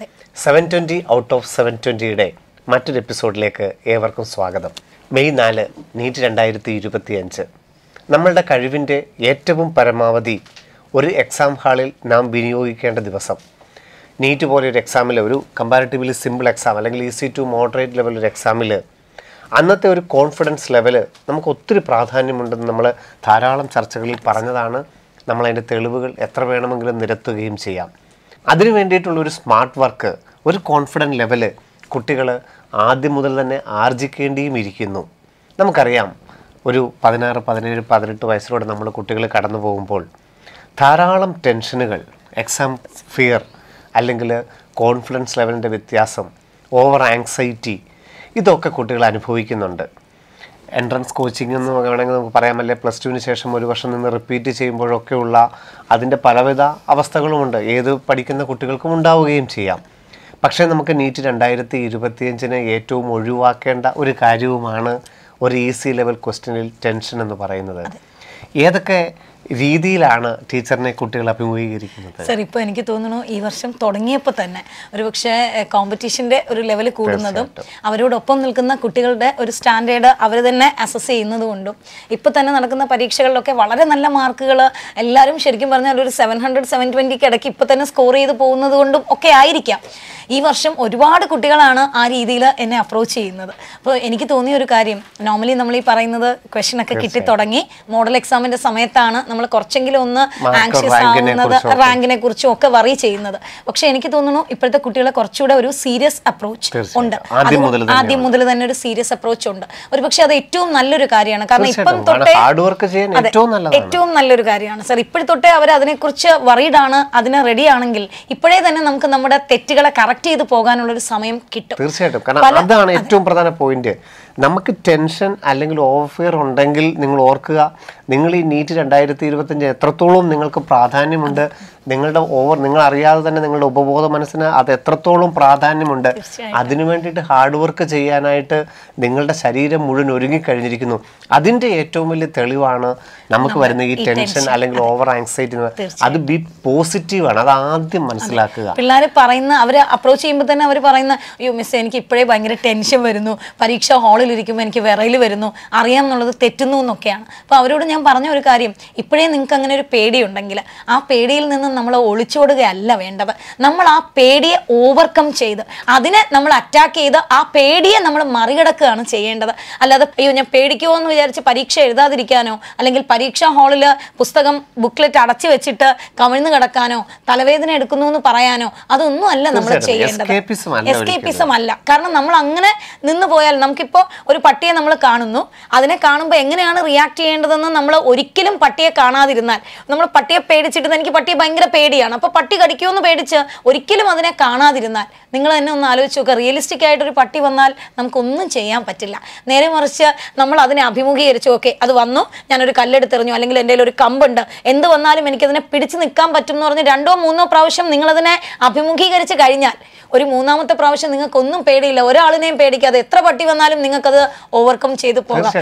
Namaste. Seven twenty out of seven ട്വന്റിയുടെ മറ്റൊരു എപ്പിസോഡിലേക്ക് ഏവർക്കും സ്വാഗതം. മെയ് നാല് നീറ്റ് രണ്ടായിരത്തി ഇരുപത്തി അഞ്ച് നമ്മളുടെ കഴിവിന്റെ ഏറ്റവും പരമാവധി ഒരു എക്സാം ഹാളിൽ നാം വിനിയോഗിക്കേണ്ട ദിവസം. നീറ്റ് പോലെ ഒരു എക്സാമിൽ ഒരു കമ്പാരിറ്റീവ്ലി സിമ്പിൾ എക്സാം അല്ലെങ്കിൽ ഈസി ടു മോഡറേറ്റ് ലെവൽ ഒരു എക്സാമിൽ അന്നത്തെ ഒരു കോൺഫിഡൻസ് ലെവൽ നമുക്ക് ഒത്തിരി പ്രാധാന്യമുണ്ടെന്ന് നമ്മൾ ധാരാളം ചർച്ചകളിൽ പറഞ്ഞതാണ്. നമ്മളതിന്റെ തെളിവുകൾ എത്ര വേണമെങ്കിലും നിരത്തുകയും ചെയ്യാം. അതിനു വേണ്ടിയിട്ടുള്ള ഒരു സ്മാർട്ട് വർക്ക് ഒരു കോൺഫിഡന്റ് ലെവൽ കുട്ടികൾ ആദ്യം മുതൽ തന്നെ ആർജിക്കേണ്ടിയും ഇരിക്കുന്നു. നമുക്കറിയാം ഒരു പതിനാറ് പതിനേഴ് പതിനെട്ട് വയസ്സിലൂടെ നമ്മൾ കുട്ടികൾ കടന്നു പോകുമ്പോൾ ധാരാളം ടെൻഷനുകൾ എക്സാം ഫിയർ അല്ലെങ്കിൽ കോൺഫിഡൻസ് ലെവലിന്റെ വ്യത്യാസം ഓവർ ആങ്സൈറ്റി ഇതൊക്കെ കുട്ടികൾ അനുഭവിക്കുന്നുണ്ട്. എൻട്രൻസ് കോച്ചിങ് എന്ന് വേണമെങ്കിൽ നമുക്ക് പറയാം പറയാമല്ലേ പ്ലസ് ടുവിന് ശേഷം ഒരു വർഷം നിന്ന് റിപ്പീറ്റ് ചെയ്യുമ്പോഴൊക്കെയുള്ള അതിന്റെ പലവിധ അവസ്ഥകളുമുണ്ട്. ഏത് പഠിക്കുന്ന കുട്ടികൾക്കും ഉണ്ടാവുകയും ചെയ്യാം. പക്ഷേ നമുക്ക് നീറ്റ് രണ്ടായിരത്തി ഇരുപത്തിയഞ്ചിന് ഏറ്റവും ഒഴിവാക്കേണ്ട ഒരു കാര്യവുമാണ് ഒരു ഈസി ലെവൽ ക്വസ്റ്റ്യനിൽ ടെൻഷൻ എന്ന് പറയുന്നത്. ഏതൊക്കെ രീതിയിലാണ് ടീച്ചറിനെ കുട്ടികൾ അഭിമുഖീകരിക്കുന്നത്. സർ ഇപ്പോൾ എനിക്ക് തോന്നുന്നു ഈ വർഷം തുടങ്ങിയപ്പോൾ തന്നെ ഒരുപക്ഷെ കോമ്പറ്റീഷന്റെ ഒരു ലെവൽ കൂടുന്നതും അവരോടൊപ്പം നിൽക്കുന്ന കുട്ടികളുടെ ഒരു സ്റ്റാൻഡേർഡ് അവർ തന്നെ അസസ് ചെയ്യുന്നത് കൊണ്ടും ഇപ്പോൾ തന്നെ നടക്കുന്ന പരീക്ഷകളിലൊക്കെ വളരെ നല്ല മാർക്കുകൾ എല്ലാവരും ശരിക്കും പറഞ്ഞാൽ ഒരു സെവൻ ഹൺഡ്രഡ് സെവൻ ട്വന്റിക്ക് ഇടയ്ക്ക് ഇപ്പോൾ തന്നെ സ്കോർ ചെയ്ത് പോകുന്നത് കൊണ്ടും ഒക്കെ ആയിരിക്കാം. ഈ വർഷം ഒരുപാട് കുട്ടികളാണ് ആ രീതിയിൽ എന്നെ അപ്രോച്ച് ചെയ്യുന്നത്. അപ്പോൾ എനിക്ക് തോന്നിയ ഒരു കാര്യം നോർമലി നമ്മൾ ഈ പറയുന്നത് ക്വസ്റ്റൻ ഒക്കെ കിട്ടി തുടങ്ങി മോഡൽ എക്സാമിന്റെ സമയത്താണ് നമ്മൾ കുറച്ചെങ്കിലും ഒന്ന് ആങ്ഷ്യസ് ആവുന്നത്. റാങ്കിനെ കുറിച്ചും ഒക്കെ വറി ചെയ്യുന്നത്. പക്ഷെ എനിക്ക് തോന്നുന്നു ഇപ്പോഴത്തെ കുട്ടികളെ കുറച്ചുകൂടെ ഒരു സീരിയസ് അപ്രോച്ച് ഉണ്ട്. ആദ്യം മുതൽ തന്നെ ഒരു സീരിയസ് അപ്രോച്ച് ഉണ്ട്. ഒരു പക്ഷെ അത് ഏറ്റവും നല്ലൊരു കാര്യമാണ്. കാരണം ഇപ്പം. തൊട്ടേ ഏറ്റവും നല്ലൊരു കാര്യമാണ്. സാർ ഇപ്പോഴത്തൊട്ടേ അവർ അതിനെക്കുറിച്ച് കുറിച്ച് വറീഡാണ് അതിന് റെഡി ആണെങ്കിൽ ഇപ്പോഴേ തന്നെ നമുക്ക് നമ്മുടെ തെറ്റുകളെ കറക്റ്റ് ചെയ്ത് പോകാനുള്ള ഒരു സമയം കിട്ടും. തീർച്ചയായിട്ടും. കാരണം അതാണ് ഏറ്റവും പ്രധാന പോയിന്റ് നമുക്ക് ടെൻഷൻ അല്ലെങ്കിൽ ഓഫിയർ ഉണ്ടെങ്കിൽ നിങ്ങൾ ഓർക്കുക. നിങ്ങൾ ഈ നീറ്റ് രണ്ടായിരത്തി ഇരുപത്തഞ്ച് എത്രത്തോളം നിങ്ങൾക്ക് പ്രാധാന്യമുണ്ട്? നിങ്ങളുടെ ഓവർ നിങ്ങൾ അറിയാതെ തന്നെ നിങ്ങളുടെ ഉപബോധ മനസ്സിന് അത് എത്രത്തോളം പ്രാധാന്യമുണ്ട് അതിനു വേണ്ടിയിട്ട് ഹാർഡ് വർക്ക് ചെയ്യാനായിട്ട് നിങ്ങളുടെ ശരീരം മുഴുവൻ ഒരുങ്ങിക്കഴിഞ്ഞിരിക്കുന്നു. അതിന്റെ ഏറ്റവും വലിയ തെളിവാണ് നമുക്ക് വരുന്ന ഈ ടെൻഷൻ അല്ലെങ്കിൽ ഓവർ ആങ്സൈറ്റി അത് ബി പോസിറ്റീവാണ് അത്. ആദ്യം മനസ്സിലാക്കുക. പിള്ളേർ പറയുന്ന അവർ അപ്രോച്ച് ചെയ്യുമ്പോൾ തന്നെ അവർ പറയുന്ന അയ്യോ മിസ് എനിക്ക് ഇപ്പോഴേ ഭയങ്കര ടെൻഷൻ വരുന്നു. പരീക്ഷ ഹാളിൽ ഇരിക്കുമ്പോൾ എനിക്ക് വിറയിൽ വരുന്നു. അറിയാം എന്നുള്ളത് തെറ്റുന്നു എന്നൊക്കെയാണ്. അപ്പോൾ അവരോട് ഞാൻ പറഞ്ഞ ഒരു കാര്യം ഇപ്പോഴേ നിങ്ങൾക്ക് അങ്ങനെ ഒരു പേടിയുണ്ടെങ്കിൽ ആ പേടിയിൽ നിന്ന് നമ്മൾ ഒളിച്ചോടുകയല്ല വേണ്ടത്. നമ്മൾ ആ പേടിയെ ഓവർകം ചെയ്ത് അതിനെ നമ്മൾ അറ്റാക്ക് ചെയ്ത് ആ പേടിയെ നമ്മൾ മറികടക്കുകയാണ് ചെയ്യേണ്ടത്. അല്ലാതെ അയ്യോ ഞാൻ പേടിക്കുമോ എന്ന് വിചാരിച്ച് പരീക്ഷ എഴുതാതിരിക്കാനോ അല്ലെങ്കിൽ പരീക്ഷാ ഹാളിൽ പുസ്തകം ബുക്ക്ലെറ്റ് അടച്ചു വെച്ചിട്ട് കവിഴ്ന്നു കിടക്കാനോ തലവേദന എടുക്കുന്നു എന്ന് പറയാനോ അതൊന്നും അല്ല നമ്മൾ. ചെയ്യേണ്ടത്. എസ്കേപ്പിസം അല്ല കാരണം നമ്മൾ അങ്ങനെ നിന്ന് പോയാൽ നമുക്കിപ്പോൾ ഒരു പട്ടിയെ നമ്മൾ കാണുന്നു. അതിനെ കാണുമ്പോൾ എങ്ങനെയാണ് റിയാക്ട് ചെയ്യേണ്ടതെന്ന് നമ്മൾ ഒരിക്കലും പട്ടിയെ കാണാതിരുന്നാൽ നമ്മൾ പട്ടിയെ പേടിച്ചിട്ട് എനിക്ക് പട്ടിയെ ഭയങ്കര പേടിയാണ്. അപ്പോൾ പട്ടി കടിക്കുമെന്ന് പേടിച്ച് ഒരിക്കലും അതിനെ കാണാതിരുന്നാൽ നിങ്ങൾ തന്നെ ഒന്ന് ആലോചിച്ച് നോക്കുക റിയലിസ്റ്റിക് ആയിട്ടൊരു പട്ടി വന്നാൽ നമുക്കൊന്നും ചെയ്യാൻ പറ്റില്ല. നേരെ മറിച്ച് നമ്മൾ അതിനെ അഭിമുഖീകരിച്ചു ഓക്കെ അത് വന്നു ഞാനൊരു കല്ലെടുത്തെറിഞ്ഞു അല്ലെങ്കിൽ എന്റെ ഒരു കമ്പുണ്ട്. എന്ത് വന്നാലും എനിക്കതിനെ പിടിച്ചു നിൽക്കാൻ പറ്റും എന്ന് പറഞ്ഞ് രണ്ടോ മൂന്നോ പ്രാവശ്യം നിങ്ങളതിനെ അഭിമുഖീകരിച്ച് കഴിഞ്ഞാൽ ഒരു മൂന്നാമത്തെ പ്രാവശ്യം നിങ്ങൾക്കൊന്നും പേടിയില്ല. ഒരാളിനെയും പേടിക്കാതെ എത്ര പട്ടി വന്നാലും നിങ്ങൾക്കത് ഓവർകം ചെയ്തു പോകാം.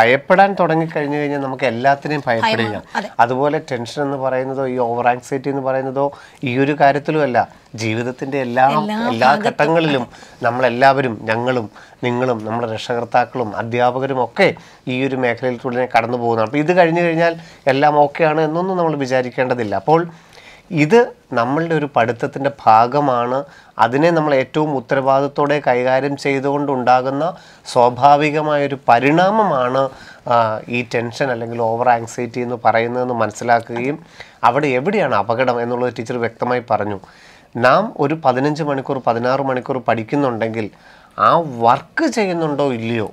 ഭയപ്പെടാൻ തുടങ്ങി കഴിഞ്ഞു കഴിഞ്ഞാൽ നമുക്ക് എല്ലാത്തിനെയും ഭയപ്പെടുക. അതുപോലെ ടെൻഷൻ എന്ന് പറയുന്നത് ഈ ഓവർ ആങ്സൈറ്റി എന്ന് പറയുന്നതോ ഈ ഒരു കാര്യത്തിലുമല്ല ജീവിതത്തിന്റെ ജീവിതത്തിന്റെ എല്ലാ എല്ലാ ഘട്ടങ്ങളിലും നമ്മളെല്ലാവരും ഞങ്ങളും നിങ്ങളും നമ്മുടെ രക്ഷകർത്താക്കളും അധ്യാപകരും ഒക്കെ ഈ ഒരു മേഖലയിലൂടെ കടന്നു പോകുന്നതാണ്. അപ്പോൾ ഇത് കഴിഞ്ഞു കഴിഞ്ഞാൽ എല്ലാം ഓക്കെയാണ് എന്നൊന്നും നമ്മൾ വിചാരിക്കേണ്ടതില്ല. അപ്പോൾ ഇത് നമ്മളുടെ ഒരു പഠിത്തത്തിന്റെ ഭാഗമാണ്. അതിനെ നമ്മൾ ഏറ്റവും ഉത്തരവാദിത്തോടെ കൈകാര്യം ചെയ്തുകൊണ്ടുണ്ടാകുന്ന സ്വാഭാവികമായൊരു പരിണാമമാണ് ഈ ടെൻഷൻ അല്ലെങ്കിൽ ഓവർ ആങ്സൈറ്റി എന്ന് പറയുന്നതെന്ന് മനസ്സിലാക്കുകയും അവിടെ എവിടെയാണ് അപകടം എന്നുള്ളത് ടീച്ചർ വ്യക്തമായി പറഞ്ഞു. നാം ഒരു പതിനഞ്ച് മണിക്കൂർ പതിനാറ് മണിക്കൂർ പഠിക്കുന്നുണ്ടെങ്കിൽ ആ വർക്ക് ചെയ്യുന്നുണ്ടോ ഇല്ലയോ?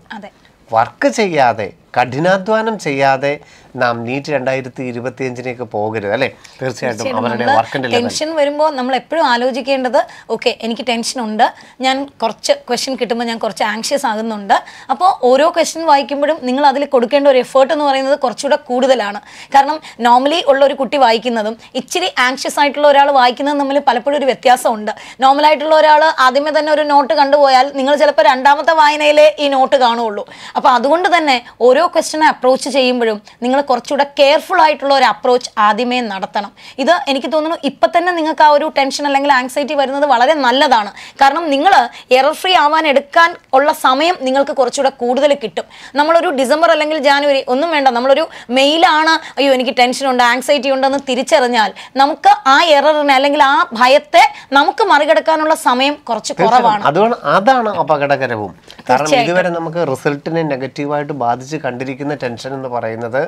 വർക്ക് ചെയ്യാതെ കഠിനാധ്വാനം ചെയ്യാതെ നാം നീറ്റ് രണ്ടായിരത്തി ഇരുപത്തിയഞ്ചിലേക്ക് പോകരുത് അല്ലേ? തീർച്ചയായിട്ടും അവരുടെ വർക്കിന്റെ ടെൻഷൻ വരുമ്പോൾ നമ്മൾ എപ്പോഴും ആലോചിക്കേണ്ടത് ഓക്കെ എനിക്ക് ടെൻഷൻ ഉണ്ട്. ഞാൻ കുറച്ച് ക്വസ്റ്റ്യൻ കിട്ടുമ്പോൾ ഞാൻ കുറച്ച് ആങ്ഷ്യസ് ആകുന്നുണ്ട്. അപ്പോൾ ഓരോ ക്വസ്റ്റ്യൻ വായിക്കുമ്പോഴും നിങ്ങൾ അതിൽ കൊടുക്കേണ്ട ഒരു എഫേർട്ട് എന്ന് പറയുന്നത് കുറച്ചുകൂടെ കൂടുതലാണ്. കാരണം നോർമലി ഉള്ള ഒരു കുട്ടി വായിക്കുന്നതും ഇച്ചിരി ആങ്ഷ്യസ് ആയിട്ടുള്ള ഒരാൾ വായിക്കുന്നതും തമ്മിൽ പലപ്പോഴും ഒരു വ്യത്യാസമുണ്ട്. നോർമലായിട്ടുള്ള ഒരാൾ ആദ്യമേ തന്നെ ഒരു നോട്ട് കണ്ടുപോയാൽ നിങ്ങൾ ചിലപ്പോൾ രണ്ടാമത്തെ വായനയിലേ ഈ നോട്ട് കാണുകയുള്ളൂ. അപ്പോൾ അതുകൊണ്ട് തന്നെ ഓരോ ഓരോ ക്വസ്റ്റിനെ അപ്രോച്ച് ചെയ്യുമ്പോഴും നിങ്ങൾ കുറച്ചുകൂടെ കെയർഫുൾ ആയിട്ടുള്ള ഒരു അപ്രോച്ച് ആദ്യമേ നടത്തണം. ഇത് എനിക്ക് തോന്നുന്നു ഇപ്പം തന്നെ നിങ്ങൾക്ക് ആ ഒരു ടെൻഷൻ അല്ലെങ്കിൽ ആങ്സൈറ്റി വരുന്നത് വളരെ നല്ലതാണ്. കാരണം നിങ്ങൾ എറർ ഫ്രീ ആവാൻ എടുക്കാൻ ഉള്ള സമയം നിങ്ങൾക്ക് കുറച്ചുകൂടെ കൂടുതൽ കിട്ടും. നമ്മളൊരു ഡിസംബർ അല്ലെങ്കിൽ ജാനുവരി ഒന്നും വേണ്ട നമ്മളൊരു മെയിലാണ് അയ്യോ എനിക്ക് ടെൻഷൻ ഉണ്ട് ആങ്സൈറ്റി ഉണ്ടെന്ന് തിരിച്ചറിഞ്ഞാൽ നമുക്ക് ആ എററിനെ അല്ലെങ്കിൽ ആ ഭയത്തെ നമുക്ക് മറികടക്കാനുള്ള സമയം കുറച്ച് കുറവാണ്. അതുകൊണ്ട് അതാണ് അപകടകരവും. കാരണം ഇതുവരെ നമുക്ക് റിസൾട്ടിനെ നെഗറ്റീവായിട്ട് ബാധിച്ച് കണ്ടിരിക്കുന്ന ടെൻഷൻ എന്ന് പറയുന്നത്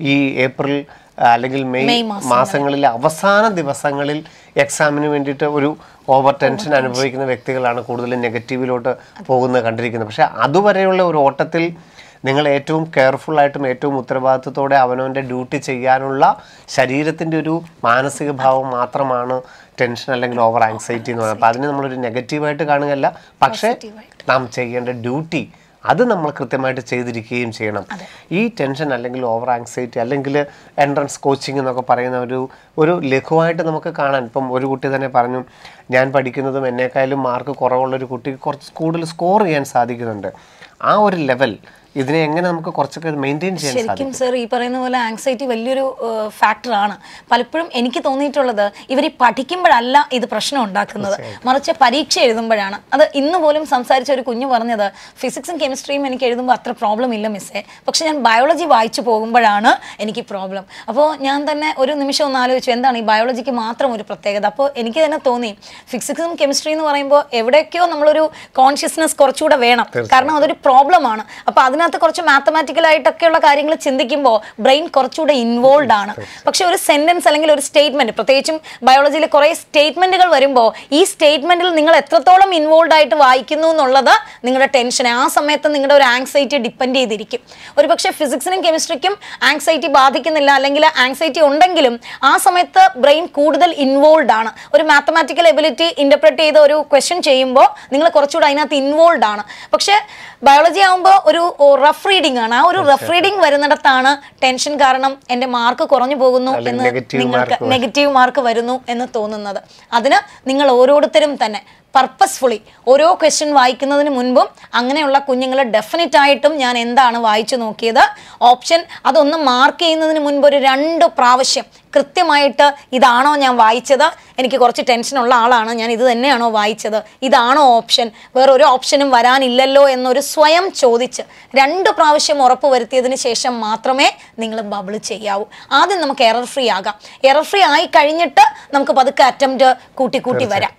ഈ ഏപ്രിൽ അല്ലെങ്കിൽ മെയ് മാസങ്ങളിലെ അവസാന ദിവസങ്ങളിൽ എക്സാമിന് വേണ്ടിയിട്ട് ഒരു ഓവർ ടെൻഷൻ അനുഭവിക്കുന്ന വ്യക്തികളാണ് കൂടുതലും നെഗറ്റീവിലോട്ട് പോകുന്നത് കണ്ടിരിക്കുന്നത്. പക്ഷേ അതുവരെയുള്ള ഒരു ഓട്ടത്തിൽ നിങ്ങൾ ഏറ്റവും കെയർഫുൾ ആയിട്ടും ഏറ്റവും ഉത്തരവാദിത്വത്തോടെ അവനവന്റെ ഡ്യൂട്ടി ചെയ്യാനുള്ള ശരീരത്തിന്റെ ഒരു മാനസിക ഭാവം മാത്രമാണ് ടെൻഷൻ അല്ലെങ്കിൽ ഓവർ ആങ്സൈറ്റി എന്ന് പറയുന്നത്. അപ്പോൾ അതിന് നമ്മളൊരു നെഗറ്റീവായിട്ട് കാണുകയല്ല. പക്ഷേ നാം ചെയ്യേണ്ട ഡ്യൂട്ടി അത് നമ്മൾ കൃത്യമായിട്ട് ചെയ്തിരിക്കുകയും ചെയ്യണം. ഈ ടെൻഷൻ അല്ലെങ്കിൽ ഓവർ ആങ്സൈറ്റി അല്ലെങ്കിൽ എൻട്രൻസ് കോച്ചിങ് എന്നൊക്കെ പറയുന്ന ഒരു ഒരു ലഘുവായിട്ട് നമുക്ക് കാണാൻ ഇപ്പം ഒരു കുട്ടി തന്നെ പറഞ്ഞു ഞാൻ പഠിക്കുന്നതും എന്നെക്കാളും മാർക്ക് കുറവുള്ള ഒരു കുട്ടിക്ക് കുറച്ച് കൂടുതൽ സ്കോർ ചെയ്യാൻ സാധിക്കുന്നുണ്ട്. ആ ഒരു ലെവൽ ഇതിനെ എങ്ങനെ നമുക്ക് കുറച്ചൊക്കെ മെയിന്റെയിൻ ചെയ്യാൻ ശരിക്കും സർ ഈ പറയുന്ന പോലെ ആങ്സൈറ്റി വലിയൊരു ഫാക്ടറാണ് പലപ്പോഴും എനിക്ക് തോന്നിയിട്ടുള്ളത് ഇവർ പഠിക്കുമ്പോഴല്ല ഇത് പ്രശ്നം ഉണ്ടാക്കുന്നത്. മറിച്ച് പരീക്ഷ എഴുതുമ്പോഴാണ്. അത് ഇന്ന് പോലും സംസാരിച്ച ഒരു കുഞ്ഞു പറഞ്ഞത് ഫിസിക്സും കെമിസ്ട്രിയും എനിക്ക് എഴുതുമ്പോൾ അത്ര പ്രോബ്ലം ഇല്ല മിസ്സേ പക്ഷെ ഞാൻ ബയോളജി വായിച്ചു പോകുമ്പോഴാണ് എനിക്ക് പ്രോബ്ലം അപ്പോൾ ഞാൻ തന്നെ ഒരു നിമിഷം ഒന്ന് ആലോചിച്ചു എന്താണ് ഈ ബയോളജിക്ക് മാത്രം ഒരു പ്രത്യേകത? അപ്പോൾ എനിക്ക് തന്നെ തോന്നി ഫിസിക്സും കെമിസ്ട്രി എന്ന് പറയുമ്പോൾ എവിടെയൊക്കെയോ നമ്മളൊരു കോൺഷ്യസ്നെസ് കുറച്ചുകൂടെ വേണം. കാരണം അതൊരു പ്രോബ്ലമാണ് അപ്പോൾ അതിനകത്ത് കുറച്ച് മാത്തമാറ്റിക്കൽ ആയിട്ടൊക്കെയുള്ള കാര്യങ്ങൾ ചിന്തിക്കുമ്പോൾ ബ്രെയിൻ കുറച്ചുകൂടെ ഇൻവോൾവ് ആണ്. പക്ഷെ ഒരു സെന്റൻസ് അല്ലെങ്കിൽ ഒരു സ്റ്റേറ്റ്മെന്റ് പ്രത്യേകിച്ചും ബയോളജിയിൽ കുറേ സ്റ്റേറ്റ്മെന്റുകൾ വരുമ്പോൾ ഈ സ്റ്റേറ്റ്മെന്റിൽ നിങ്ങൾ എത്രത്തോളം ഇൻവോൾവ് ആയിട്ട് വായിക്കുന്നു എന്നുള്ളത് നിങ്ങളുടെ ടെൻഷൻ ആ സമയത്ത് നിങ്ങളുടെ ഒരു ആങ്സൈറ്റി ഡിപ്പെൻഡ് ചെയ്തിരിക്കും. ഒരു പക്ഷേ ഫിസിക്സിനും കെമിസ്ട്രിക്കും ആങ്സൈറ്റി ബാധിക്കുന്നില്ല അല്ലെങ്കിൽ ആങ്സൈറ്റി ഉണ്ടെങ്കിലും ആ സമയത്ത് ബ്രെയിൻ കൂടുതൽ ഇൻവോൾവ് ആണ്. ഒരു മാത്തമാറ്റിക്കൽ എബിലിറ്റി ഇന്റർപ്രറ്റ് ചെയ്ത ഒരു ക്വസ്റ്റ്യൻ ചെയ്യുമ്പോൾ നിങ്ങൾ കുറച്ചുകൂടെ അതിനകത്ത് ഇൻവോൾവ് ആണ്. പക്ഷേ ബയോളജി ആകുമ്പോൾ ഒരു റഫ് റീഡിംഗ് ആണ്. ആ ഒരു റഫ് റീഡിംഗ് വരുന്നിടത്താണ് ടെൻഷൻ കാരണം എന്റെ മാർക്ക് കുറഞ്ഞു പോകുന്നു എന്ന് നിങ്ങൾക്ക് നെഗറ്റീവ് മാർക്ക് വരുന്നു എന്ന് തോന്നുന്നത്. അതിന് നിങ്ങൾ ഓരോരുത്തരും തന്നെ പർപ്പസ്ഫുള്ളി ഓരോ ക്വസ്റ്റ്യൻ വായിക്കുന്നതിന് മുൻപും അങ്ങനെയുള്ള കുഞ്ഞുങ്ങൾ ഡെഫിനറ്റ് ആയിട്ടും ഞാൻ എന്താണ് വായിച്ചു നോക്കിയത്? ഓപ്ഷൻ അതൊന്ന് മാർക്ക് ചെയ്യുന്നതിന് മുൻപ് ഒരു രണ്ട് പ്രാവശ്യം കൃത്യമായിട്ട് ഇതാണോ ഞാൻ വായിച്ചത്? എനിക്ക് കുറച്ച് ടെൻഷനുള്ള ആളാണ് ഞാൻ ഇത് തന്നെയാണോ വായിച്ചത്? ഇതാണോ ഓപ്ഷൻ വേറൊരു ഓപ്ഷനും വരാനില്ലല്ലോ എന്നൊരു സ്വയം ചോദിച്ച് രണ്ട് പ്രാവശ്യം ഉറപ്പ് വരുത്തിയതിന് ശേഷം മാത്രമേ നിങ്ങൾ ബബിൾ ചെയ്യാവൂ. ആദ്യം നമുക്ക് എറർ ഫ്രീ ആകാം. എറർ ഫ്രീ ആയി കഴിഞ്ഞിട്ട് നമുക്ക് പതുക്കെ അറ്റംപ്റ്റ് കൂട്ടി കൂട്ടി വരാം.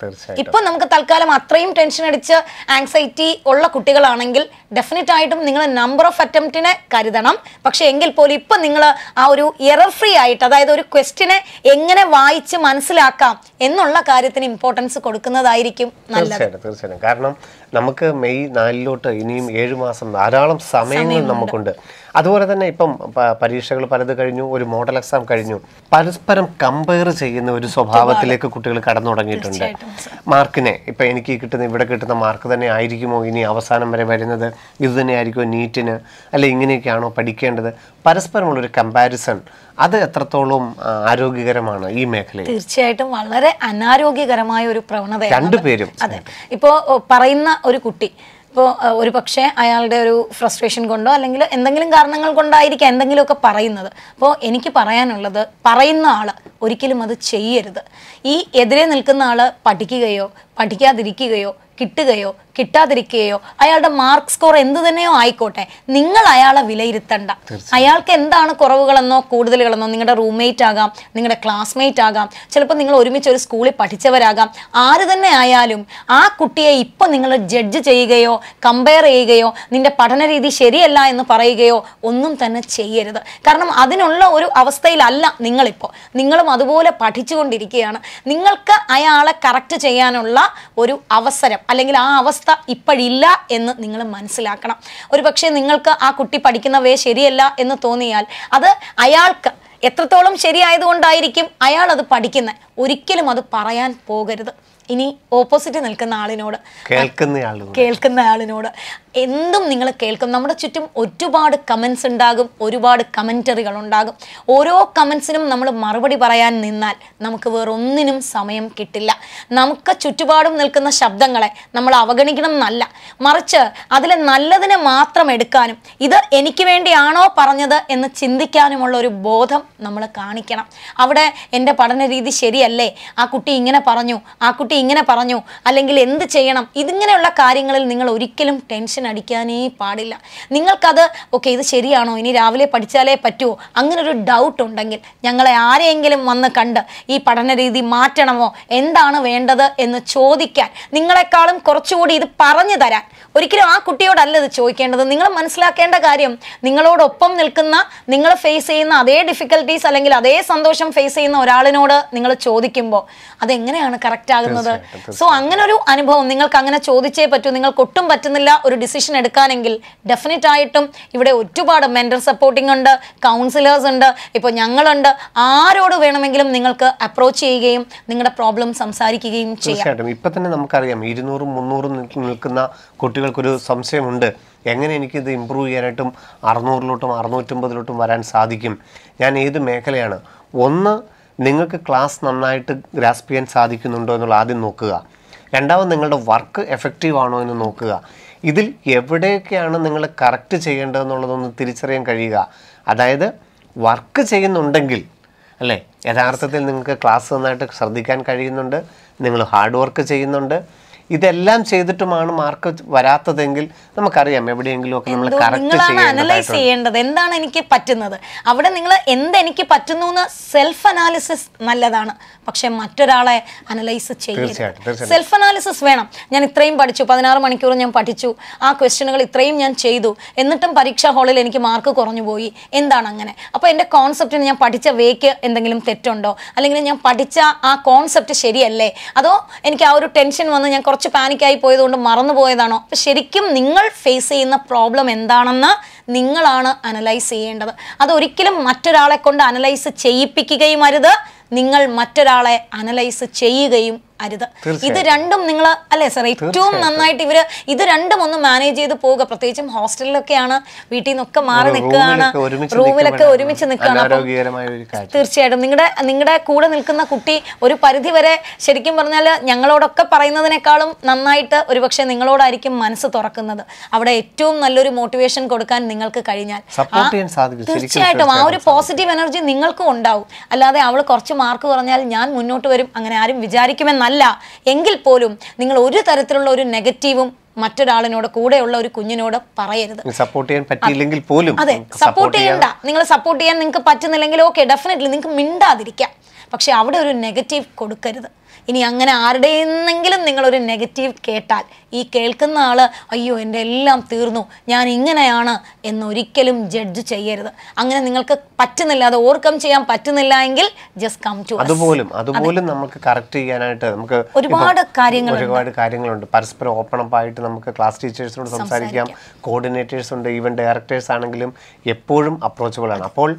ഇപ്പം നമുക്ക് തൽക്കാലം അത്രയും ടെൻഷൻ അടിച്ച് ആങ്സൈറ്റി ഉള്ള കുട്ടികളാണെങ്കിൽ ഡെഫിനറ്റ് ആയിട്ടും നിങ്ങൾ നമ്പർ ഓഫ് അറ്റംപ്റ്റിനെ കരുതണം. പക്ഷെ എങ്കിൽ പോലും ഇപ്പൊ നിങ്ങൾ ആ ഒരു എറർ ഫ്രീ ആയിട്ട് അതായത് ഒരു ക്വസ്റ്റിനെ എങ്ങനെ വായിച്ച് മനസ്സിലാക്കാം എന്നുള്ള കാര്യത്തിന് ഇമ്പോർട്ടൻസ് കൊടുക്കുന്നതായിരിക്കും നല്ലത്. തീർച്ചയായിട്ടും തീർച്ചയായിട്ടും. കാരണം നമുക്ക് മെയ് നാലിലോട്ട് ഇനിയും ഏഴ് മാസം ധാരാളം സമയങ്ങൾ നമുക്കുണ്ട്. അതുപോലെ തന്നെ ഇപ്പം പരീക്ഷകൾ പലത് കഴിഞ്ഞു ഒരു മോഡൽ എക്സാം കഴിഞ്ഞു. പരസ്പരം കമ്പയർ ചെയ്യുന്ന ഒരു സ്വഭാവത്തിലേക്ക് കുട്ടികൾ കടന്നു തുടങ്ങിയിട്ടുണ്ട്. മാർക്കിനെ ഇപ്പം എനിക്ക് കിട്ടുന്ന ഇവിടെ കിട്ടുന്ന മാർക്ക് തന്നെ ആയിരിക്കുമോ ഇനി അവസാനം വരെ വരുന്നത്? ഇത് തന്നെ ആയിരിക്കുമോ നീറ്റിന് അല്ലെ ഇങ്ങനെയൊക്കെയാണോ പഠിക്കേണ്ടത്? പരസ്പരമുള്ളൊരു കമ്പാരിസൺ അത് എത്രത്തോളം ആരോഗ്യകരമാണ് ഈ മേഖലയിൽ? തീർച്ചയായിട്ടും വളരെ അനാരോഗ്യകരമായ ഒരു പ്രവണത രണ്ടുപേരും അതെ. ഇപ്പോ പറയുന്ന ഒരു കുട്ടി ഇപ്പോൾ ഒരു പക്ഷേ അയാളുടെ ഒരു ഫ്രസ്ട്രേഷൻ കൊണ്ടോ അല്ലെങ്കിൽ എന്തെങ്കിലും കാരണങ്ങൾ കൊണ്ടായിരിക്കാം എന്തെങ്കിലുമൊക്കെ പറയുന്നത്. അപ്പോൾ എനിക്ക് പറയാനുള്ളത് പറയുന്ന ആൾ ഒരിക്കലും അത് ചെയ്യരുത്. ഈ എതിരെ നിൽക്കുന്ന ആൾ പഠിക്കുകയോ പഠിക്കാതിരിക്കുകയോ കിട്ടുകയോ കിട്ടാതിരിക്കുകയോ അയാളുടെ മാർക്ക് സ്കോർ എന്ത് തന്നെയോ ആയിക്കോട്ടെ. നിങ്ങൾ അയാളെ വിലയിരുത്തണ്ട. അയാൾക്ക് എന്താണ് കുറവുകളെന്നോ കൂടുതലുകളെന്നോ നിങ്ങളുടെ റൂംമേറ്റ് ആകാം നിങ്ങളുടെ ക്ലാസ്മേറ്റ് ആകാം ചിലപ്പോൾ നിങ്ങൾ ഒരുമിച്ച് ഒരു സ്കൂളിൽ പഠിച്ചവരാകാം. ആര് തന്നെ ആയാലും ആ കുട്ടിയെ ഇപ്പം നിങ്ങൾ ജഡ്ജ് ചെയ്യുകയോ കമ്പയർ ചെയ്യുകയോ നിന്റെ പഠന രീതി ശരിയല്ല എന്ന് പറയുകയോ ഒന്നും തന്നെ ചെയ്യരുത്. കാരണം അതിനുള്ള ഒരു അവസ്ഥയിലല്ല നിങ്ങളിപ്പോൾ നിങ്ങളും അതുപോലെ പഠിച്ചുകൊണ്ടിരിക്കുകയാണ്. നിങ്ങൾക്ക് അയാളെ കറക്റ്റ് ചെയ്യാനുള്ള ഒരു അവസരം അല്ലെങ്കിൽ ആ അവസ്ഥ ഇപ്പോഴില്ല എന്ന് നിങ്ങൾ മനസ്സിലാക്കണം. ഒരു പക്ഷേ നിങ്ങൾക്ക് ആ കുട്ടി പഠിക്കുന്ന വേ ശരിയല്ല എന്ന് തോന്നിയാൽ അത് അയാൾക്ക് എത്രത്തോളം ശരിയായതുകൊണ്ടായിരിക്കും അയാൾ അത് പഠിക്കുന്നത് ഒരിക്കലും അത് പറയാൻ പോകരുത്. ഇനി ഓപ്പോസിറ്റ് നിൽക്കുന്ന ആളിനോട് കേൾക്കുന്ന ആളിനോട് എന്തും നിങ്ങൾ കേൾക്കും. നമ്മുടെ ചുറ്റും ഒരുപാട് കമൻസ് ഉണ്ടാകും ഒരുപാട് കമന്ററികൾ ഉണ്ടാകും. ഓരോ കമൻസിനും നമ്മൾ മറുപടി പറയാൻ നിന്നാൽ നമുക്ക് വേറൊന്നിനും സമയം കിട്ടില്ല. നമുക്ക് ചുറ്റുപാടും നിൽക്കുന്ന ശബ്ദങ്ങളെ നമ്മൾ അവഗണിക്കണം എന്നല്ല. മറിച്ച് അതിലെ നല്ലതിനെ മാത്രം എടുക്കാനും ഇത് എനിക്ക് വേണ്ടിയാണോ പറഞ്ഞത് എന്ന് ചിന്തിക്കാനുമുള്ള ഒരു ബോധം നമ്മൾ കാണിക്കണം. അവിടെ എന്റെ പഠന രീതി ശരിയല്ലേ? ആ കുട്ടി ഇങ്ങനെ പറഞ്ഞു ആ കുട്ടി ഇങ്ങനെ പറഞ്ഞു അല്ലെങ്കിൽ എന്ത് ചെയ്യണം? ഇതിങ്ങനെയുള്ള കാര്യങ്ങളിൽ നിങ്ങൾ ഒരിക്കലും ടെൻഷൻ അടിക്കാനേ പാടില്ല. നിങ്ങൾക്കത് ഓക്കെ ഇത് ശരിയാണോ? ഇനി രാവിലെ പഠിച്ചാലേ പറ്റുമോ അങ്ങനെ ഒരു ഡൗട്ട് ഉണ്ടെങ്കിൽ ഞങ്ങളെ ആരെയെങ്കിലും വന്ന് കണ്ട് ഈ പഠന രീതി മാറ്റണമോ? എന്താണ് വേണ്ടത് എന്ന് ചോദിക്കാൻ നിങ്ങളെക്കാളും കുറച്ചുകൂടി ഇത് പറഞ്ഞു തരാൻ. ഒരിക്കലും ആ കുട്ടിയോടല്ല ഇത് ചോദിക്കേണ്ടത്. നിങ്ങൾ മനസ്സിലാക്കേണ്ട കാര്യം നിങ്ങളോടൊപ്പം നിൽക്കുന്ന നിങ്ങൾ ഫേസ് ചെയ്യുന്ന അതേ ഡിഫിക്കൽട്ടീസ് അല്ലെങ്കിൽ അതേ സന്തോഷം ഫേസ് ചെയ്യുന്ന ഒരാളിനോട് നിങ്ങൾ ചോദിക്കുമ്പോൾ അതെങ്ങനെയാണ് കറക്റ്റ് ആകുന്നത്? സോ അങ്ങനെ ഒരു അനുഭവം നിങ്ങൾക്ക് അങ്ങനെ ചോദിച്ചേ പറ്റൂ നിങ്ങൾക്ക് ഒട്ടും പറ്റുന്നില്ല ഒരു ഡിസിഷൻ എടുക്കാനെങ്കിൽ ഡെഫിനറ്റ് ആയിട്ടും ഇവിടെ ഒരുപാട് മെന്റൽ സപ്പോർട്ടിംഗ് ഉണ്ട് കൗൺസിലേഴ്സ് ഉണ്ട് ഇപ്പോൾ ഞങ്ങളുണ്ട്. ആരോട് വേണമെങ്കിലും നിങ്ങൾക്ക് അപ്രോച്ച് ചെയ്യുകയും നിങ്ങളുടെ പ്രോബ്ലം സംസാരിക്കുകയും ചെയ്യാം. ഇപ്പൊ തന്നെ നമുക്കറിയാം ഇരുന്നൂറും മുന്നൂറും നിൽക്ക് നിൽക്കുന്ന കുട്ടികൾക്കൊരു സംശയമുണ്ട്. എങ്ങനെ എനിക്കിത് ഇമ്പ്രൂവ് ചെയ്യാനായിട്ടും അറുന്നൂറിലോട്ടും അറുന്നൂറ്റമ്പതിലോട്ടും വരാൻ സാധിക്കും? ഞാൻ ഏത് മേഖലയാണ്? ഒന്ന് നിങ്ങൾക്ക് ക്ലാസ് നന്നായിട്ട് ഗ്രാസ്പ് ചെയ്യാൻ സാധിക്കുന്നുണ്ടോ എന്നുള്ള ആദ്യം നോക്കുക. രണ്ടാമത് നിങ്ങളുടെ വർക്ക് എഫക്റ്റീവ് ആണോ എന്ന് നോക്കുക. ഇതിൽ എവിടെയൊക്കെയാണ് നിങ്ങൾ കറക്റ്റ് ചെയ്യേണ്ടതെന്നുള്ളതൊന്ന് തിരിച്ചറിയാൻ കഴിയുക. അതായത് വർക്ക് ചെയ്യുന്നുണ്ടെങ്കിൽ അല്ലേ? യഥാർത്ഥത്തിൽ നിങ്ങൾക്ക് ക്ലാസ് നന്നായിട്ട് ശ്രദ്ധിക്കാൻ കഴിയുന്നുണ്ട്. നിങ്ങൾ ഹാർഡ് വർക്ക് ചെയ്യുന്നുണ്ട്. ഇതെല്ലാം ചെയ്തിട്ടുമാണ് മാർക്ക് വരാത്തതെങ്കിൽ നമുക്കറിയാം എവിടെയെങ്കിലും നമ്മൾ കറക്റ്റ് അനലൈസ് ചെയ്യേണ്ടത്. എന്താണ് എനിക്ക് പറ്റുന്നത്? അവിടെ നിങ്ങൾ എന്ത് എനിക്ക് പറ്റുന്നു എന്ന് സെൽഫ് അനാലിസിസ് നല്ലതാണ്. പക്ഷെ മറ്റൊരാളെ അനലൈസ് ചെയ്യരുത്. സെൽഫ് അനാലിസിസ് വേണം. ഞാൻ ഇത്രയും പഠിച്ചു പതിനാറ് മണിക്കൂർ ഞാൻ പഠിച്ചു. ആ ക്വസ്റ്റ്യനുകൾ ഇത്രയും ഞാൻ ചെയ്തു. എന്നിട്ടും പരീക്ഷാ ഹാളിൽ എനിക്ക് മാർക്ക് കുറഞ്ഞു പോയി. എന്താണ് അങ്ങനെ? അപ്പോൾ എന്റെ കോൺസെപ്റ്റിന് ഞാൻ പഠിച്ച വേക്ക് എന്തെങ്കിലും തെറ്റുണ്ടോ? അല്ലെങ്കിൽ ഞാൻ പഠിച്ച ആ കോൺസെപ്റ്റ് ശരിയല്ലേ? അതോ എനിക്ക് ആ ഒരു ടെൻഷൻ വന്ന് ഞാൻ കുറച്ച് പാനിക്കായി പോയതുകൊണ്ട് മറന്നു പോയതാണോ അപ്പോൾ ശരിക്കും നിങ്ങൾ ഫേസ് ചെയ്യുന്ന പ്രോബ്ലം എന്താണെന്ന് നിങ്ങളാണ് അനലൈസ് ചെയ്യേണ്ടത്. അത് ഒരിക്കലും മറ്റൊരാളെ കൊണ്ട് അനലൈസ് ചെയ്യിപ്പിക്കുകയും അരുത്. നിങ്ങൾ മറ്റൊരാളെ അനലൈസ് ചെയ്യുകയും അരുത്. ഇത് രണ്ടും നിങ്ങൾ അല്ലേ സാർ ഏറ്റവും നന്നായിട്ട് ഇവർ ഇത് രണ്ടും ഒന്ന് മാനേജ് ചെയ്ത് പോവുക. പ്രത്യേകിച്ചും ഹോസ്റ്റലിലൊക്കെയാണ് വീട്ടിൽ നിന്നൊക്കെ മാറി നിൽക്കുകയാണ്. റൂമിലൊക്കെ ഒരുമിച്ച് നിൽക്കുകയാണ്. തീർച്ചയായിട്ടും. നിങ്ങളുടെ നിങ്ങളുടെ കൂടെ നിൽക്കുന്ന കുട്ടി ഒരു പരിധി വരെ ശരിക്കും പറഞ്ഞാൽ ഞങ്ങളോടൊക്കെ പറയുന്നതിനേക്കാളും നന്നായിട്ട് ഒരുപക്ഷെ നിങ്ങളോടായിരിക്കും മനസ്സ് തുറക്കുന്നത്. അവിടെ ഏറ്റവും നല്ലൊരു മോട്ടിവേഷൻ കൊടുക്കാൻ നിങ്ങൾക്ക് കഴിഞ്ഞാൽ. തീർച്ചയായിട്ടും. ആ ഒരു പോസിറ്റീവ് എനർജി നിങ്ങൾക്കും ഉണ്ടാവും. അല്ലാതെ അവൾ കുറച്ച് മാർക്ക് പറഞ്ഞാൽ ഞാൻ മുന്നോട്ട് വരും. അങ്ങനെ ആരും വിചാരിക്കുമെന്നല്ല. എങ്കിൽ പോലും നിങ്ങൾ ഒരു തരത്തിലുള്ള ഒരു നെഗറ്റീവും മറ്റൊരാളിനോട് കൂടെയുള്ള ഒരു കുഞ്ഞിനോട് പറയരുത്. സപ്പോർട്ട് ചെയ്യാൻ പറ്റിയില്ലെങ്കിൽ പോലും അതെ സപ്പോർട്ട് ചെയ്യണ്ട. നിങ്ങൾ സപ്പോർട്ട് ചെയ്യാൻ നിങ്ങൾക്ക് പറ്റുന്നില്ലെങ്കിൽ ഓക്കെ ഡെഫിനറ്റ്ലി നിങ്ങൾക്ക് മിണ്ടാതിരിക്കാം. പക്ഷെ അവിടെ ഒരു നെഗറ്റീവ് കൊടുക്കരുത്. ഇനി അങ്ങനെ ആരുടെയെന്നെങ്കിലും നിങ്ങളൊരു നെഗറ്റീവ് കേട്ടാൽ ഈ കേൾക്കുന്ന ആൾ അയ്യോ എന്റെ എല്ലാം തീർന്നു ഞാൻ ഇങ്ങനെയാണ് എന്നൊരിക്കലും ജഡ്ജ് ചെയ്യരുത്. അങ്ങനെ നിങ്ങൾക്ക് പറ്റുന്നില്ല അത് ഓവർകം ചെയ്യാൻ പറ്റുന്നില്ല എങ്കിൽ ജസ്റ്റ് കം ടു അതുപോലും അതുപോലും നമുക്ക് കറക്റ്റ് ചെയ്യാനായിട്ട് നമുക്ക് ഒരുപാട് കാര്യങ്ങൾ കാര്യങ്ങളുണ്ട്. ഒരുപാട് കാര്യങ്ങളുണ്ട്. പരസ്പരം ഓപ്പൺ അപ്പ് ആയിട്ട് നമുക്ക് ക്ലാസ് ടീച്ചേഴ്സിനോട് സംസാരിക്കാം. കോർഡിനേറ്റേഴ്സ് ഉണ്ട് ഈവൻ ഡയറക്ടേഴ്സ് ആണെങ്കിലും എപ്പോഴും അപ്രോച്ചബിൾ ആണ്. അപ്പോൾ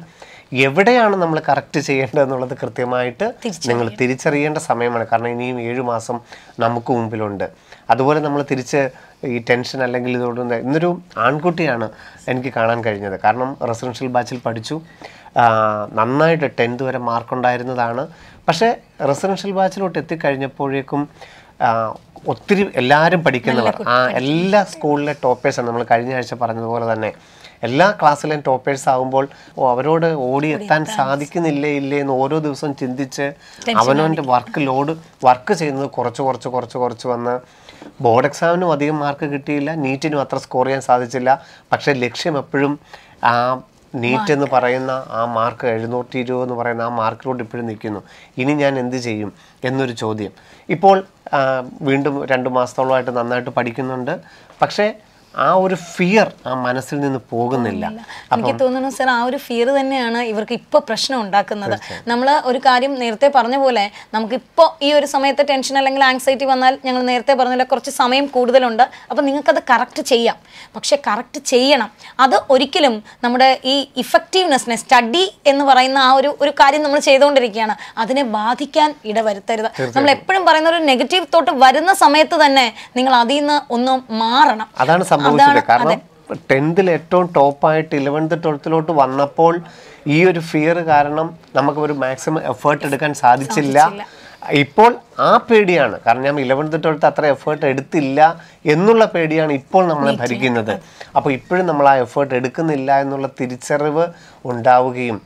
എവിടെയാണ് നമ്മൾ കറക്റ്റ് ചെയ്യേണ്ടതെന്നുള്ളത് കൃത്യമായിട്ട് നിങ്ങൾ തിരിച്ചറിയേണ്ട സമയമാണ്. കാരണം ഇനിയും ഏഴു മാസം നമുക്ക് മുമ്പിലുണ്ട്. അതുപോലെ നമ്മൾ തിരിച്ച് ഈ ടെൻഷൻ അല്ലെങ്കിൽ ഇതോടൊന്ന് ഇന്നൊരു ആൺകുട്ടിയാണ് എനിക്ക് കാണാൻ കഴിഞ്ഞത്. കാരണം റെസിഡൻഷ്യൽ ബാച്ചിൽ പഠിച്ചു. നന്നായിട്ട് ടെൻത്ത് വരെ മാർക്കുണ്ടായിരുന്നതാണ് പക്ഷേ റെസിഡൻഷ്യൽ ബാച്ചിലോട്ട് എത്തിക്കഴിഞ്ഞപ്പോഴേക്കും ഒത്തിരി എല്ലാവരും പഠിക്കുന്നവർ ആ എല്ലാ സ്കൂളിലെ ടോപ്പേഴ്സാണ് നമ്മൾ കഴിഞ്ഞ ആഴ്ച പറഞ്ഞതുപോലെ തന്നെ. എല്ലാ ക്ലാസ്സിലെയും ടോപ്പേഴ്സ് ആകുമ്പോൾ ഓ അവരോട് ഓടി എത്താൻ സാധിക്കുന്നില്ലേ ഇല്ലേ എന്ന് ഓരോ ദിവസവും ചിന്തിച്ച് അവനവന്റെ വർക്ക് ലോഡ് വർക്ക് ചെയ്യുന്നത് കുറച്ച് കുറച്ച് കുറച്ച് കുറച്ച് വന്ന് ബോർഡ് എക്സാമിനും അധികം മാർക്ക് കിട്ടിയില്ല നീറ്റിനും അത്ര സ്കോർ ചെയ്യാൻ സാധിച്ചില്ല. പക്ഷേ ലക്ഷ്യം എപ്പോഴും ആ നീറ്റ് എന്ന് പറയുന്ന ആ മാർക്ക് എഴുന്നൂറ്റി ഇരുപത് എന്ന് പറയുന്ന ആ മാർക്കിലോട്ട് ഇപ്പോഴും നിൽക്കുന്നു. ഇനി ഞാൻ എന്ത് ചെയ്യും എന്നൊരു ചോദ്യം. ഇപ്പോൾ വീണ്ടും രണ്ട് മാസത്തോളമായിട്ട് നന്നായിട്ട് പഠിക്കുന്നുണ്ട്. പക്ഷേ ആ ഒരു ഫിയർ ആ മനസ്സിൽ നിന്ന് പോകുന്നില്ല. എനിക്ക് തോന്നുന്നു സർ ആ ഒരു ഫിയർ തന്നെയാണ് ഇവർക്ക് ഇപ്പൊ പ്രശ്നം ഉണ്ടാക്കുന്നത്. നമ്മൾ ഒരു കാര്യം നേരത്തെ പറഞ്ഞ പോലെ നമുക്ക് നമുക്കിപ്പോൾ ഈ ഒരു സമയത്ത് ടെൻഷൻ അല്ലെങ്കിൽ ആങ്സൈറ്റി വന്നാൽ ഞങ്ങൾ നേരത്തെ പറഞ്ഞില്ല കുറച്ച് സമയം കൂടുതലുണ്ട്. അപ്പം നിങ്ങൾക്കത് കറക്റ്റ് ചെയ്യാം. പക്ഷെ കറക്റ്റ് ചെയ്യണം. അത് ഒരിക്കലും നമ്മുടെ ഈ ഇഫക്റ്റീവ്നെസ്സിനെ സ്റ്റഡി എന്ന് പറയുന്ന ആ ഒരു ഒരു കാര്യം നമ്മൾ ചെയ്തുകൊണ്ടിരിക്കുകയാണ്. അതിനെ ബാധിക്കാൻ ഇടവരുത്തരുത്. നമ്മൾ എപ്പോഴും പറയുന്ന ഒരു നെഗറ്റീവ് തോട്ട് വരുന്ന സമയത്ത് തന്നെ നിങ്ങൾ അതിൽ നിന്ന് ഒന്ന് മാറണം. അതാണ് സംഭവിച്ചത് കാരണം ടെൻത്തിൽ ഏറ്റവും ടോപ്പായിട്ട് ഇലവൻത്ത് ട്വൽത്തിലോട്ട് വന്നപ്പോൾ ഈ ഒരു ഫിയർ കാരണം നമുക്ക് ഒരു മാക്സിമം എഫേർട്ട് എടുക്കാൻ സാധിച്ചില്ല. ഇപ്പോൾ ആ പേടിയാണ്. കാരണം ഞാൻ ഇലവൻത്ത് ട്വൽത്ത് അത്ര എഫേർട്ട് എടുത്തില്ല എന്നുള്ള പേടിയാണ് ഇപ്പോൾ നമ്മളെ ഭരിക്കുന്നത്. അപ്പോൾ ഇപ്പോഴും നമ്മൾ ആ എഫേർട്ട് എടുക്കുന്നില്ല എന്നുള്ള തിരിച്ചറിവ് ഉണ്ടാവുകയും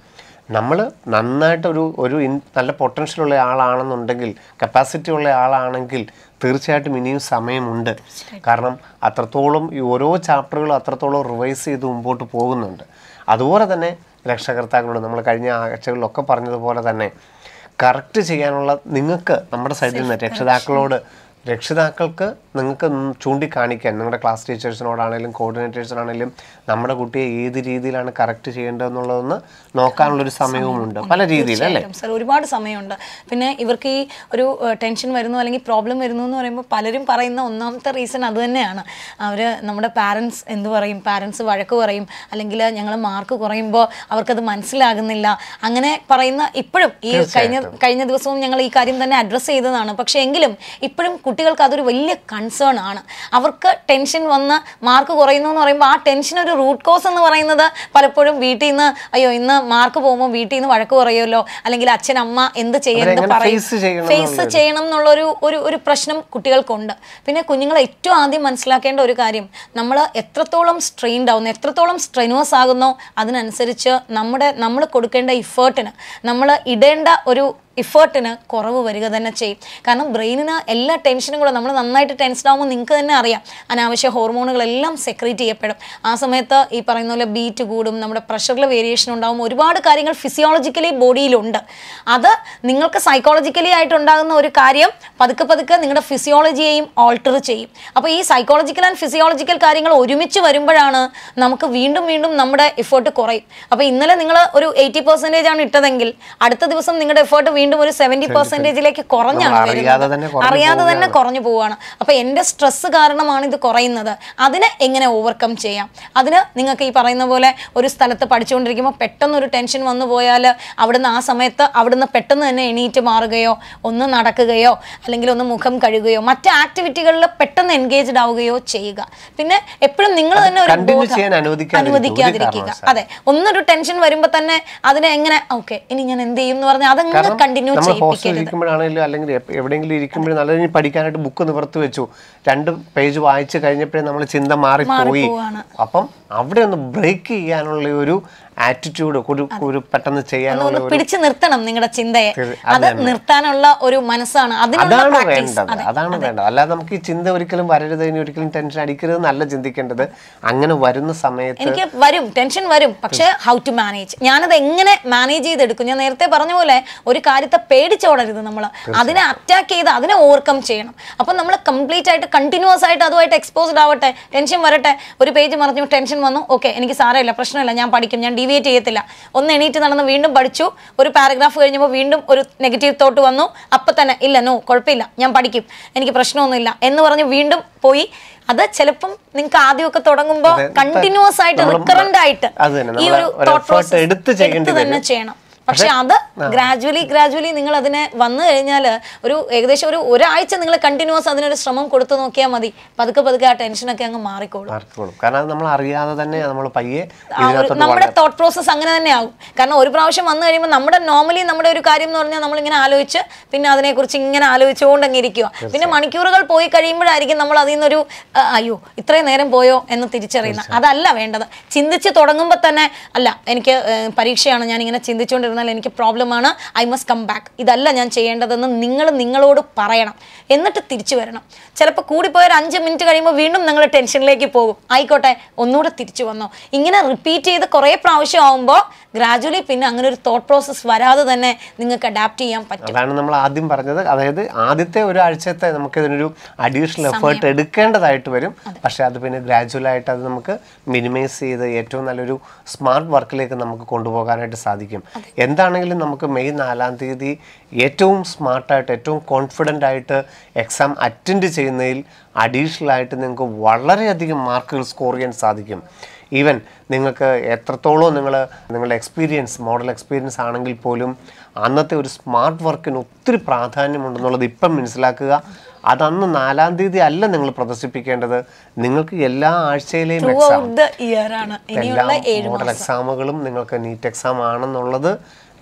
നമ്മൾ നന്നായിട്ട് ഒരു ഒരു ഇൻ- നല്ല പൊട്ടൻഷ്യലുള്ള ആളാണെന്നുണ്ടെങ്കിൽ കപ്പാസിറ്റി ഉള്ള ആളാണെങ്കിൽ തീർച്ചയായിട്ടും ഇനിയും സമയമുണ്ട്. കാരണം അത്രത്തോളം ഈ ഓരോ ചാപ്റ്ററുകളും അത്രത്തോളം റിവൈസ് ചെയ്ത് മുമ്പോട്ട് പോകുന്നുണ്ട്. അതുപോലെ തന്നെ രക്ഷകർത്താക്കളോട് നമ്മൾ കഴിഞ്ഞ ആഴ്ചകളിലൊക്കെ പറഞ്ഞതുപോലെ തന്നെ കറക്റ്റ് ചെയ്യാനുള്ള നിങ്ങൾക്ക് നമ്മുടെ സൈഡിൽ നിന്ന് രക്ഷിതാക്കളോട് രക്ഷിതാക്കൾക്ക് നിങ്ങൾക്ക് ചൂണ്ടിക്കാണിക്കാൻ നിങ്ങളുടെ ക്ലാസ് ടീച്ചേഴ്സിനോടാണെങ്കിലും കോർഡിനേറ്റേഴ്സിനാണെങ്കിലും നമ്മുടെ കുട്ടിയെ ഏത് രീതിയിലാണ് കറക്റ്റ് ചെയ്യേണ്ടതെന്നുള്ളതെന്ന് നോക്കാനുള്ളൊരു സമയവുമുണ്ട്. പല രീതിയിൽ അല്ലേ സർ ഒരുപാട് സമയമുണ്ട്. പിന്നെ ഇവർക്ക് ഈ ഒരു ടെൻഷൻ വരുന്നു അല്ലെങ്കിൽ പ്രോബ്ലം വരുന്നു എന്ന് പറയുമ്പോൾ പലരും പറയുന്ന ഒന്നാമത്തെ റീസൺ അത് തന്നെയാണ്. അവർ നമ്മുടെ പാരൻസ് എന്ത് പറയും? പാരൻസ് വഴക്ക് പറയും. അല്ലെങ്കിൽ ഞങ്ങൾ മാർക്ക് കുറയുമ്പോൾ അവർക്കത് മനസ്സിലാകുന്നില്ല. അങ്ങനെ പറയുന്ന ഇപ്പോഴും ഈ കഴിഞ്ഞ കഴിഞ്ഞ ദിവസവും ഞങ്ങൾ ഈ കാര്യം തന്നെ അഡ്രസ്സ് ചെയ്തതാണ്. പക്ഷേ എങ്കിലും ഇപ്പോഴും കുട്ടികൾക്ക് അതൊരു വലിയ കൺസേൺ ആണ്. അവർക്ക് ടെൻഷൻ വന്ന് മാർക്ക് കുറയുന്നു എന്ന് പറയുമ്പോൾ ആ ടെൻഷൻ ഒരു റൂട്ട് കോസ് എന്ന് പറയുന്നത് പലപ്പോഴും വീട്ടിൽ നിന്ന് അയ്യോ ഇന്ന് മാർക്ക് പോകുമ്പോൾ വീട്ടിൽ നിന്ന് വഴക്ക് കുറയുമല്ലോ അല്ലെങ്കിൽ അച്ഛൻ അമ്മ എന്ത് അവരെങ്ങനെ പറയും. ചെയ്യണം ഫേസ് ചെയ്യണം എന്നുള്ളൊരു ഒരു ഒരു പ്രശ്നം കുട്ടികൾക്കുണ്ട്. പിന്നെ കുഞ്ഞുങ്ങൾ ഏറ്റവും ആദ്യം മനസ്സിലാക്കേണ്ട ഒരു കാര്യം നമ്മൾ എത്രത്തോളം സ്ട്രെയിൻഡ് ആവുന്നു എത്രത്തോളം സ്ട്രെനുവസ് ആകുന്നോ അതിനനുസരിച്ച് നമ്മുടെ നമ്മൾ കൊടുക്കേണ്ട ഇഫേർട്ടിന് നമ്മൾ ഇടേണ്ട ഒരു ഇഫേർട്ടിന് കുറവ് വരിക തന്നെ ചെയ്യും. കാരണം ബ്രെയിനിന് എല്ലാ ടെൻഷനും കൂടെ നമ്മൾ നന്നായിട്ട് ടെൻഷൻ ആകുമ്പോൾ നിങ്ങൾക്ക് തന്നെ അറിയാം. അനാവശ്യ ഹോർമോണുകളെല്ലാം സെക്രീറ്റ് ചെയ്യപ്പെടും. ആ സമയത്ത് ഈ പറയുന്ന പോലെ ബീറ്റ് കൂടും നമ്മുടെ പ്രഷറിൽ വേരിയേഷൻ ഉണ്ടാകും ഒരുപാട് കാര്യങ്ങൾ ഫിസിയോളജിക്കലി ബോഡിയിലുണ്ട് അത് നിങ്ങൾക്ക് സൈക്കോളജിക്കലി ആയിട്ട് ഉണ്ടാകുന്ന ഒരു കാര്യം പതുക്കെ പതുക്കെ നിങ്ങളുടെ ഫിസിയോളജിയെയും ഓൾട്ടർ ചെയ്യും. അപ്പോൾ ഈ സൈക്കോളജിക്കൽ ആൻഡ് ഫിസിയോളജിക്കൽ കാര്യങ്ങൾ ഒരുമിച്ച് വരുമ്പോഴാണ് നമുക്ക് വീണ്ടും വീണ്ടും നമ്മുടെ എഫേർട്ട് കുറയും. അപ്പോൾ ഇന്നലെ നിങ്ങൾ ഒരു എയ്റ്റി പെർസെന്റേജ് ആണ് ഇട്ടതെങ്കിൽ അടുത്ത ദിവസം നിങ്ങളുടെ എഫേർട്ട് വീണ്ടും ഒരു സെവന്റി പെർസെന്റേജിലേക്ക് കുറഞ്ഞാണ് അറിയാതെ തന്നെ കുറഞ്ഞു പോവുകയാണ്. അപ്പോൾ എന്റെ സ്ട്രെസ് കാരണമാണ് ഇത് കുറയുന്നത്. അതിനെ എങ്ങനെ ഓവർകം ചെയ്യാം? അതിന് നിങ്ങൾക്ക് ഈ പറയുന്ന പോലെ ഒരു സ്ഥലത്ത് പഠിച്ചുകൊണ്ടിരിക്കുമ്പോൾ പെട്ടെന്ന് ഒരു ടെൻഷൻ വന്നു പോയാൽ അവിടുന്ന് ആ സമയത്ത് അവിടുന്ന് പെട്ടെന്ന് തന്നെ എണീറ്റ് മാറുകയോ ഒന്ന് നടക്കുകയോ അല്ലെങ്കിൽ ഒന്ന് മുഖം കഴുകുകയോ മറ്റ് ആക്ടിവിറ്റികളിൽ പെട്ടെന്ന് എൻഗേജ്ഡ് ആവുകയോ ചെയ്യുക. പിന്നെ എപ്പോഴും നിങ്ങൾ തന്നെ ഒരു അനുവദിക്കാതിരിക്കുക. അതെ. ഒന്നൊരു ടെൻഷൻ വരുമ്പോൾ തന്നെ അതിനെ എങ്ങനെ ഓക്കെ ഇനി ഞാൻ എന്ത് ചെയ്യും എന്ന് പറഞ്ഞാൽ അതങ്ങനെ കണ്ടിന്യൂ നമ്മൾ ഹോസ്റ്റലിൽ ഇരിക്കുമ്പോഴാണെങ്കിലും അല്ലെങ്കിൽ എവിടെയെങ്കിലും ഇരിക്കുമ്പോഴും നല്ല രീതിയിൽ പഠിക്കാനായിട്ട് ബുക്ക് നിവർത്തി വെച്ചു. രണ്ട് പേജ് വായിച്ചു കഴിഞ്ഞപ്പോഴേ നമ്മൾ ചിന്ത മാറിപ്പോയി. അപ്പം അവിടെ ഒന്ന് ബ്രേക്ക് ചെയ്യാനുള്ള ഒരു ആറ്റിറ്റ്യൂഡ് ഒരു പെട്ടെന്ന് ചെയ്യാനുള്ള പിടിച്ചു നിർത്തണം നിങ്ങളുടെ ചിന്തയെ. അത് നിർത്താനുള്ള ഒരു മനസ്സാണ്. അതാണ് വേണ്ടത്. അതാണ് വേണ്ടത്. അല്ലാതെ നമുക്ക് ഈ ചിന്ത ഒരിക്കലും വരരുത്. ഇനി ഒരിക്കലും ടെൻഷൻ അടിക്കരുത് നല്ല ചിന്തിക്കേണ്ടത്. അങ്ങനെ വരുന്ന സമയത്ത് എനിക്ക് വരും. ടെൻഷൻ വരും. പക്ഷേ ഹൗ ടു മാനേജ് ഞാനത് എങ്ങനെ മാനേജ് ചെയ്തെടുക്കും? ഞാൻ നേരത്തെ പറഞ്ഞ പോലെ ഒരു കാര്യത്തെ പേടിച്ചോടരുത് നമ്മൾ അതിനെ അറ്റാക്ക് ചെയ്ത് അതിനെ ഓവർകം ചെയ്യണം. അപ്പം നമ്മൾ കംപ്ലീറ്റ് ആയിട്ട് കണ്ടിന്യൂസ് ആയിട്ട് അതുമായിട്ട് എക്സ്പോസ്ഡ് ആവട്ടെ. ടെൻഷൻ വരട്ടെ. ഒരു പേജ് മറിഞ്ഞു ടെൻഷൻ വന്നു. ഓക്കെ എനിക്ക് സാരമില്ല. പ്രശ്നമില്ല. ഞാൻ പഠിക്കും. ഞാൻ ഡീവിയേറ്റ് ചെയ്യത്തില്ല. ഒന്ന് എണീറ്റ് നടന്ന് വീണ്ടും പഠിച്ചു. ഒരു പാരഗ്രാഫ് കഴിഞ്ഞപ്പോൾ വീണ്ടും ഒരു നെഗറ്റീവ് തോട്ട് വന്നു. അപ്പം തന്നെ ഇല്ല നോ കുഴപ്പമില്ല ഞാൻ പഠിക്കും. എനിക്ക് പ്രശ്നമൊന്നുമില്ല. എന്ന് പറഞ്ഞ് വീണ്ടും പോയി. അത് ചിലപ്പം നിങ്ങൾക്ക് ആദ്യമൊക്കെ തുടങ്ങുമ്പോൾ കണ്ടിന്യൂസ് ആയിട്ട് റിക്കറന്റ് ആയിട്ട് ഈ ഒരു തോട്ട് എടുത്ത് തന്നെ ചെയ്യണം. പക്ഷെ അത് ഗ്രാജുവലി ഗ്രാജുവലി നിങ്ങൾ അതിനെ വന്നു കഴിഞ്ഞാൽ ഒരു ഏകദേശം ഒരു ഒരാഴ്ച നിങ്ങൾ കണ്ടിന്യൂസ് അതിനൊരു ശ്രമം കൊടുത്തു നോക്കിയാൽ മതി. പതുക്കെ പതുക്കെ ആ ടെൻഷനൊക്കെ അങ്ങ് മാറിക്കോളും. കാരണം അത് നമ്മൾ അറിയാതെ തന്നെ നമ്മൾ പയ്യെ നമ്മുടെ തോട്ട് പ്രോസസ്സ് അങ്ങനെ തന്നെ ആകും കാരണം ഒരു പ്രാവശ്യം വന്നു കഴിയുമ്പോൾ നമ്മുടെ നോർമലി നമ്മുടെ ഒരു കാര്യം എന്ന് പറഞ്ഞാൽ നമ്മളിങ്ങനെ ആലോചിച്ച് പിന്നെ അതിനെക്കുറിച്ച് ഇങ്ങനെ ആലോചിച്ചുകൊണ്ട് അങ്ങ് ഇരിക്കുക പിന്നെ മണിക്കൂറുകൾ പോയി കഴിയുമ്പോഴായിരിക്കും നമ്മൾ അതിൽ നിന്നൊരു അയ്യോ ഇത്രയും നേരം പോയോ എന്ന് തിരിച്ചറിയുന്നത് അതല്ല വേണ്ടത്. ചിന്തിച്ച് തുടങ്ങുമ്പോൾ തന്നെ അല്ല എനിക്ക് പരീക്ഷയാണ്. ഞാൻ ഇങ്ങനെ ചിന്തിച്ചുകൊണ്ടിരുന്നാൽ എനിക്ക് പ്രോബ്ലമാണ് ഐ മസ്റ്റ് കം ബാക്ക് ഇതല്ല ഞാൻ ചെയ്യേണ്ടതെന്ന് നിങ്ങൾ നിങ്ങളോട് പറയണം. എന്നിട്ട് തിരിച്ചു വരണം. ചിലപ്പോൾ കൂടിപ്പോയ ഒരു അഞ്ച് മിനിറ്റ് കഴിയുമ്പോൾ വീണ്ടും നിങ്ങൾ ടെൻഷനിലേക്ക് പോകും. ആയിക്കോട്ടെ ഒന്നുകൂടെ തിരിച്ചു വന്നോ. ഇങ്ങനെ റിപ്പീറ്റ് ചെയ്ത് കുറേ പ്രാവശ്യം ആവുമ്പോൾ ഗ്രാജുവലി പിന്നെ അങ്ങനെ ഒരു തോട്ട് പ്രോസസ്സ് വരാതെ തന്നെ നിങ്ങൾക്ക് അഡാപ്റ്റ് ചെയ്യാൻ പറ്റും. അതാണ് നമ്മൾ ആദ്യം പറഞ്ഞത്. അതായത് ആദ്യത്തെ ഒരാഴ്ചത്തെ നമുക്ക് ഇതിനൊരു അഡീഷണൽ എഫേർട്ട് എടുക്കേണ്ടതായിട്ട് വരും. പക്ഷെ അത് പിന്നെ ഗ്രാജുവൽ ആയിട്ട് അത് നമുക്ക് മിനിമൈസ് ചെയ്ത് ഏറ്റവും നല്ലൊരു സ്മാർട്ട് വർക്കിലേക്ക് നമുക്ക് കൊണ്ടുപോകാനായിട്ട് സാധിക്കും. എന്താണെങ്കിലും നമുക്ക് മെയ് നാലാം തീയതി ഏറ്റവും സ്മാർട്ടായിട്ട് ഏറ്റവും കോൺഫിഡന്റ് ആയിട്ട് എക്സാം അറ്റൻഡ് ചെയ്യുന്നതിൽ അഡീഷണലായിട്ട് നിങ്ങൾക്ക് വളരെയധികം മാർക്കുകൾ സ്കോർ ചെയ്യാൻ സാധിക്കും. ഈവൻ നിങ്ങൾക്ക് എത്രത്തോളം നിങ്ങൾ നിങ്ങളുടെ എക്സ്പീരിയൻസ് മോഡൽ എക്സ്പീരിയൻസ് ആണെങ്കിൽ പോലും അന്നത്തെ ഒരു സ്മാർട്ട് വർക്കിന് ഒത്തിരി പ്രാധാന്യമുണ്ടെന്നുള്ളത് ഇപ്പം മനസ്സിലാക്കുക. അതന്ന് നാലാം തീയതി അല്ല നിങ്ങൾ പ്രദർശിപ്പിക്കേണ്ടത്. നിങ്ങൾക്ക് എല്ലാ ആഴ്ചയിലെയും എക്സാം എല്ലാ മോഡൽ എക്സാമുകളും നിങ്ങൾക്ക് നീറ്റ് എക്സാം ആണെന്നുള്ളത്